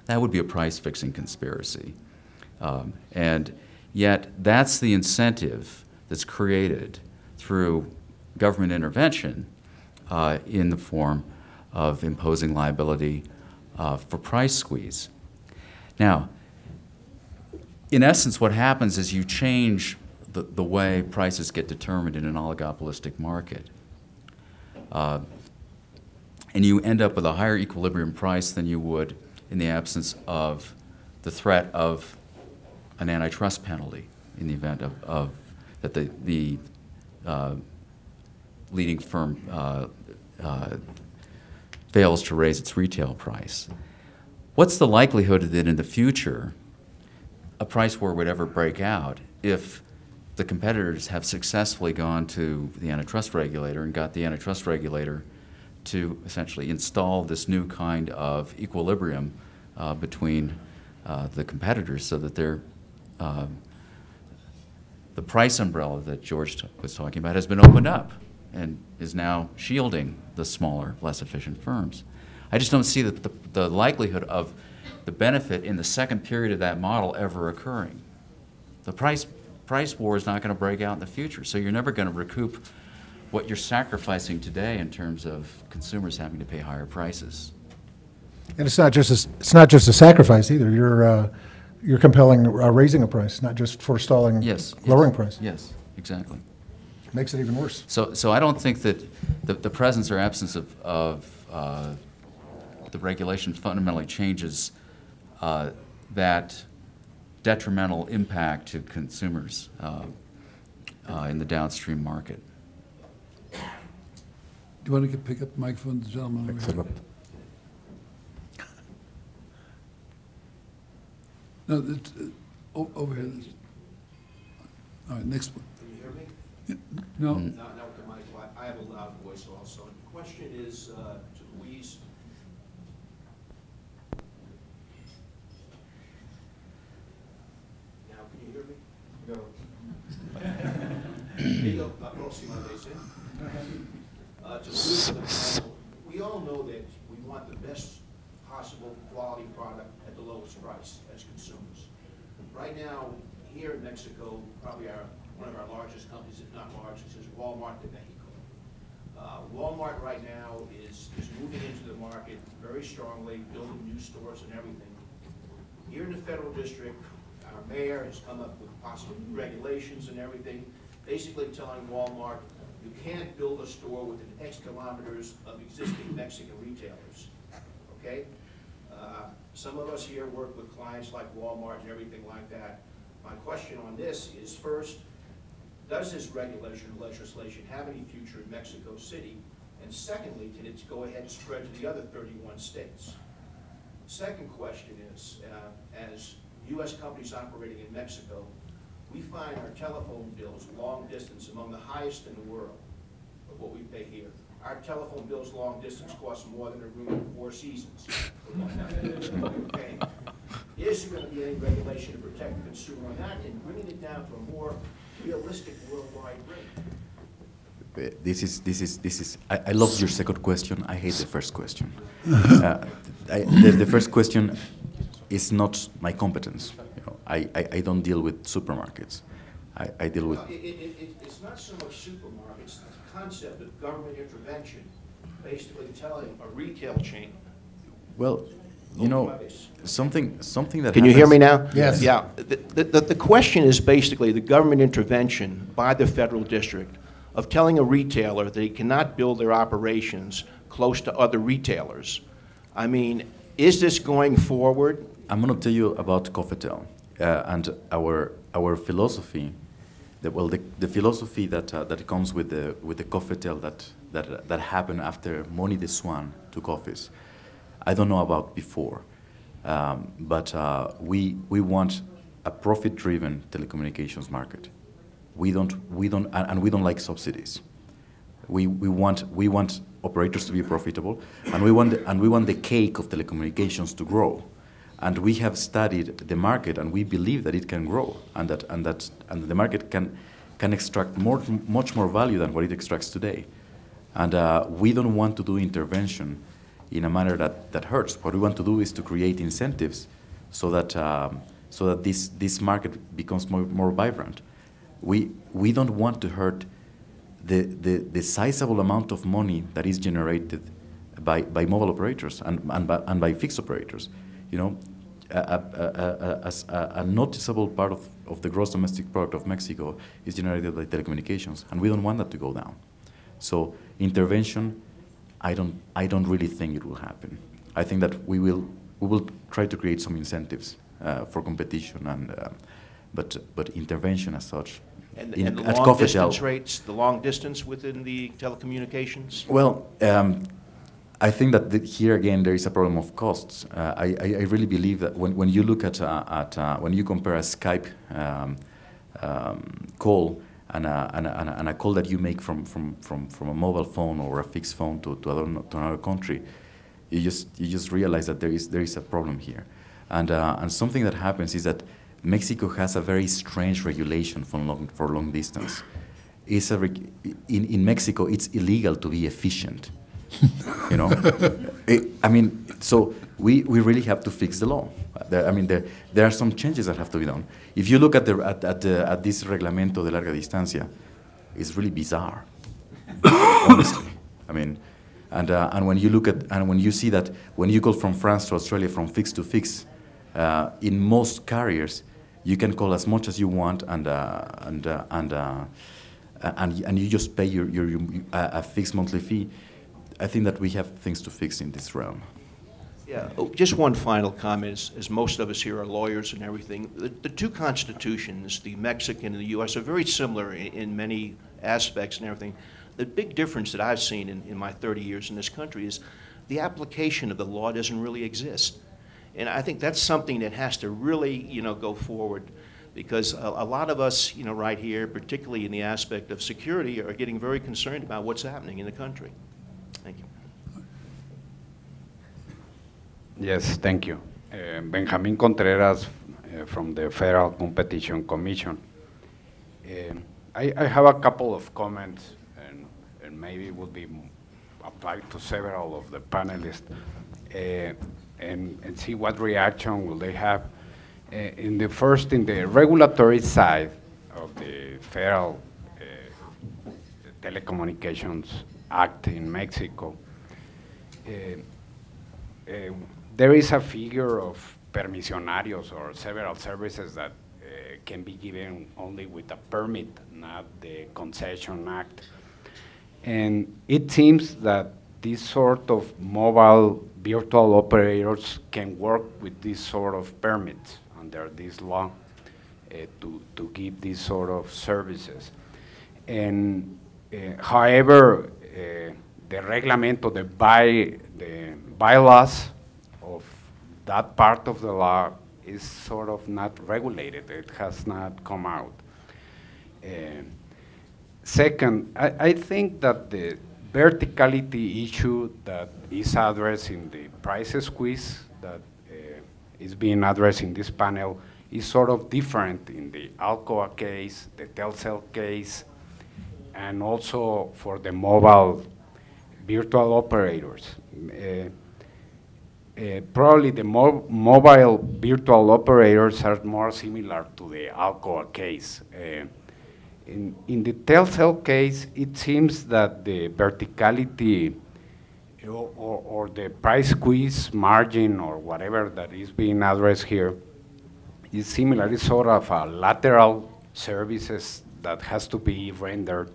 That would be a price fixing conspiracy. Um, and yet, that's the incentive that's created through government intervention uh, in the form of imposing liability uh, for price squeeze. Now, in essence, what happens is you change the, the way prices get determined in an oligopolistic market. Uh, and you end up with a higher equilibrium price than you would in the absence of the threat of an antitrust penalty in the event of, of that the, the uh, leading firm uh, uh, fails to raise its retail price. What's the likelihood that in the future a price war would ever break out if the competitors have successfully gone to the antitrust regulator and got the antitrust regulator to essentially install this new kind of equilibrium uh, between uh, the competitors so that they're um, the price umbrella that George was talking about has been opened up and is now shielding the smaller, less efficient firms. I just don't see the, the, the likelihood of the benefit in the second period of that model ever occurring. The price, price war is not going to break out in the future, so you're never going to recoup what you're sacrificing today in terms of consumers having to pay higher prices. And it's not just, a- it's not just a sacrifice either. You're, uh, you're compelling uh, raising a price, not just forestalling Yes. yes, lowering price. Yes, exactly. Makes it even worse. So, so I don't think that the, the presence or absence of, of uh, the regulation fundamentally changes uh, that detrimental impact to consumers uh, uh, in the downstream market. Do you want to pick up the microphone, the gentleman over here? Excellent. No, it's, uh, over here. All right, next one. Can you hear me? No, Not, not with the mic, I- I have a loud voice also. The question is uh, to Luis. Now, can you hear me? No. Go, La próxima vez, eh? Uh, To Luis and the panel, we all know that we want the best possible quality product at the lowest price as consumers. Right now, here in Mexico, probably our, one of our largest companies, if not largest, is Walmart de Mexico. Uh, Walmart right now is, is moving into the market very strongly, building new stores and everything. Here in the federal district, our mayor has come up with possible new regulations and everything, basically telling Walmart, you can't build a store within X kilometers of existing Mexican retailers, okay? Uh, Some of us here work with clients like Walmart and everything like that. My question on this is, first, does this regulation legislation have any future in Mexico City? And secondly, can it go ahead and spread to the other 31 states? Second question is, uh, as U.S. companies operating in Mexico, we find our telephone bills long distance among the highest in the world of what we pay here. Our telephone bills long distance cost more than a room in Four Seasons. for one night. We're. Is there going to be any regulation to protect the consumer on that and bringing it down to a more realistic worldwide rate? Uh, This is, this is, this is, I, I love your second question, I hate the first question. [laughs] Uh, I, the, the first question is not my competence. You know, I, I, I don't deal with supermarkets. I, I deal with, Well, It, it, it, it's not so much supermarkets, the concept of government intervention, basically telling a retail chain. well, you know, something, something that Can you hear me now? Yes. Yeah, the, the, the question is basically the government intervention by the federal district of telling a retailer that he cannot build their operations close to other retailers. I mean, is this going forward? I'm going to tell you about Cofetel uh, and our our philosophy. The, well, the, the philosophy that uh, that comes with the with the Cofetel that that that happened after Mony de Swaan took office. I don't know about before, um, but uh, we we want a profit-driven telecommunications market. We don't we don't and, we don't like subsidies. We, we want we want operators to be profitable, and we want and we want the cake of telecommunications to grow, and we have studied the market, and we believe that it can grow, and that and that and the market can can extract more much more value than what it extracts today, and uh, we don't want to do intervention in a manner that, that hurts. What we want to do is to create incentives so that um, so that this this market becomes more, more vibrant. We we don't want to hurt the, the, the sizable amount of money that is generated by, by mobile operators and, and, by, and by fixed operators. You know, a, a, a, a, noticeable part of, of the gross domestic product of Mexico is generated by telecommunications, and we don't want that to go down. So intervention, I don't, I don't really think it will happen. I think that we will, we will try to create some incentives uh, for competition, and, uh, but, but intervention as such, And, in- and the at long distance rates, the long distance within the telecommunications? Well, um, I think that the, here again there is a problem of costs. Uh, I, I, really believe that when, when you look at, uh, at uh, when you compare a Skype um, um, call and a, and, a, and, a, call that you make from, from, from, from a mobile phone or a fixed phone to, to, other, to another country, you just, you just realize that there is, there is a problem here. And, uh, and something that happens is that Mexico has a very strange regulation for long, for long distance. It's a in, in Mexico, it's illegal to be efficient. You know, [laughs] It- I mean, so we, we really have to fix the law. There, I mean, there, there are some changes that have to be done. If you look at, the, at, at, the, at this reglamento de larga distancia, it's really bizarre, [coughs] honestly. I mean, and, uh, and when you look at, and when you see that when you go from France to Australia from fix to fix, uh, in most carriers, you can call as much as you want, and uh, and uh, and, uh, and and you just pay your, your, your a a fixed monthly fee. I think that we have things to fix in this realm. Yeah, oh, just one final comment, as, as most of us here are lawyers and everything. The, the two constitutions, the Mexican and the U.S., are very similar in, in many aspects and everything. The big difference that I've seen in, in my 30 years in this country is the application of the law doesn't really exist. And I think that's something that has to really, you know, go forward. Because a, a lot of us, you know, right here, particularly in the aspect of security, are getting very concerned about what's happening in the country. Thank you. Yes, thank you. Uh, Benjamin Contreras uh, from the Federal Competition Commission. Um, I, I have a couple of comments, and, and maybe it would be applied to several of the panelists, uh, and, and see what reaction will they have. Uh, in the first, in the regulatory side of the Federal uh, Telecommunications Act in Mexico, uh, uh, there is a figure of permisionarios or several services that uh, can be given only with a permit, not the concession act. And it seems that this sort of mobile virtual operators can work with this sort of permits under this law uh, to, to give these sort of services. And uh, however, the reglamento, the by, the bylaws that part of the law is sort of not regulated. It has not come out. Um, Second, I, I think that the verticality issue that is addressed in the price squeeze that uh, is being addressed in this panel is sort of different in the Alcoa case, the Telcel case, and also for the mobile virtual operators. Uh, uh, probably the mo mobile virtual operators are more similar to the Alcoa case. Uh, in, in the Telcel case, it seems that the verticality or, or, or the price squeeze margin or whatever that is being addressed here is similar. It's sort of a lateral services that has to be rendered.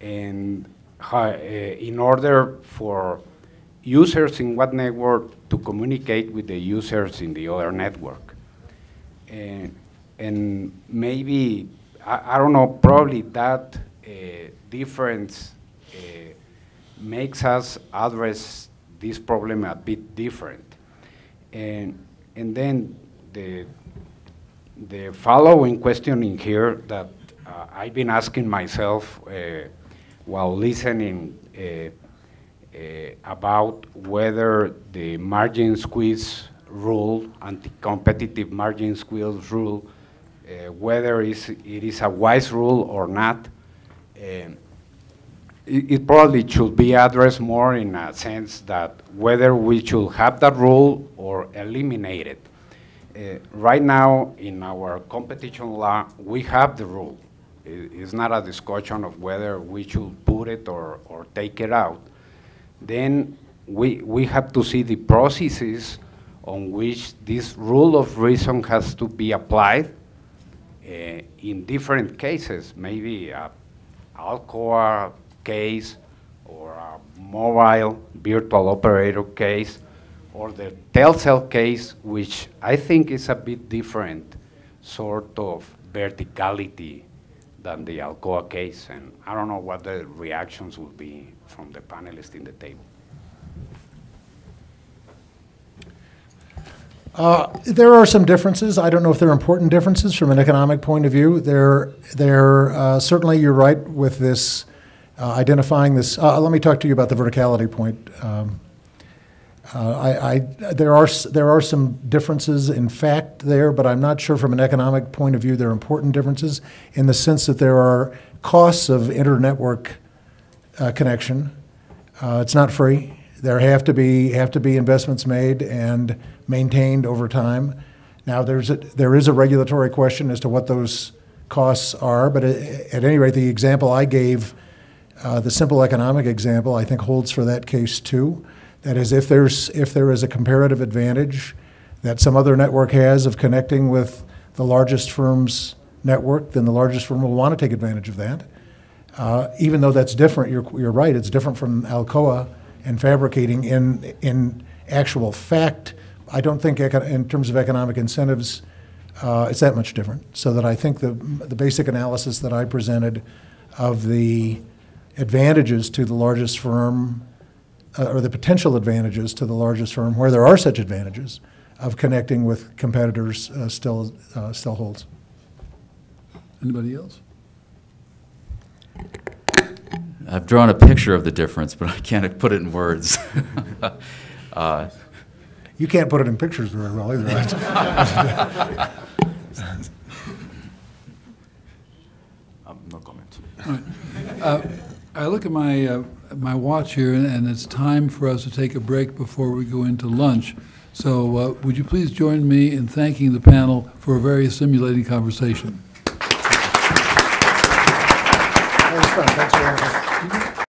And uh, in order for users in one network to communicate with the users in the other network. And, and maybe I, I don't know, probably that uh, difference uh, makes us address this problem a bit different. And, and then the, the following question in here that uh, I've been asking myself uh, while listening uh, uh, about whether the margin squeeze rule, anti-competitive margin squeeze rule, uh, whether it is a wise rule or not, um, it, it probably should be addressed more in a sense that whether we should have that rule or eliminate it. Uh, right now, in our competition law, we have the rule. It- It's not a discussion of whether we should put it or, or take it out. Then we, we have to see the processes on which this rule of reason has to be applied uh, in different cases, maybe a Alcoa case or a mobile virtual operator case or the Telcel case, which I think is a bit different sort of verticality than the Alcoa case. And I don't know what the reactions will be from the panelists in the table. Uh, There are some differences. I don't know if they're important differences from an economic point of view. There, there, uh, certainly you're right with this, uh, identifying this. uh, Let me talk to you about the verticality point. Um, uh, I, I, there are, there are some differences in fact there, but I'm not sure from an economic point of view there are important differences in the sense that there are costs of inter-network uh, connection. Uh, It's not free. There have to be, have to be investments made and maintained over time. Now, there's, a- there is a regulatory question as to what those costs are, but at any rate, the example I gave, uh, the simple economic example, I think holds for that case too. That is, if there's, if there is a comparative advantage that some other network has of connecting with the largest firm's network, then the largest firm will want to take advantage of that. Uh, even though that's different, you're, you're right, it's different from Alcoa and fabricating. In, in actual fact, I don't think in terms of economic incentives, uh, it's that much different. So that I think the, the basic analysis that I presented of the advantages to the largest firm, uh, or the potential advantages to the largest firm, where there are such advantages, of connecting with competitors uh, still, uh, still holds. Anybody else? I've drawn a picture of the difference, but I can't put it in words. [laughs] Uh, You can't put it in pictures very well either. right? [laughs] Um, no comment. Uh, I look at my, uh, my watch here, and- it's time for us to take a break before we go into lunch. So uh, would you please join me in thanking the panel for a very stimulating conversation?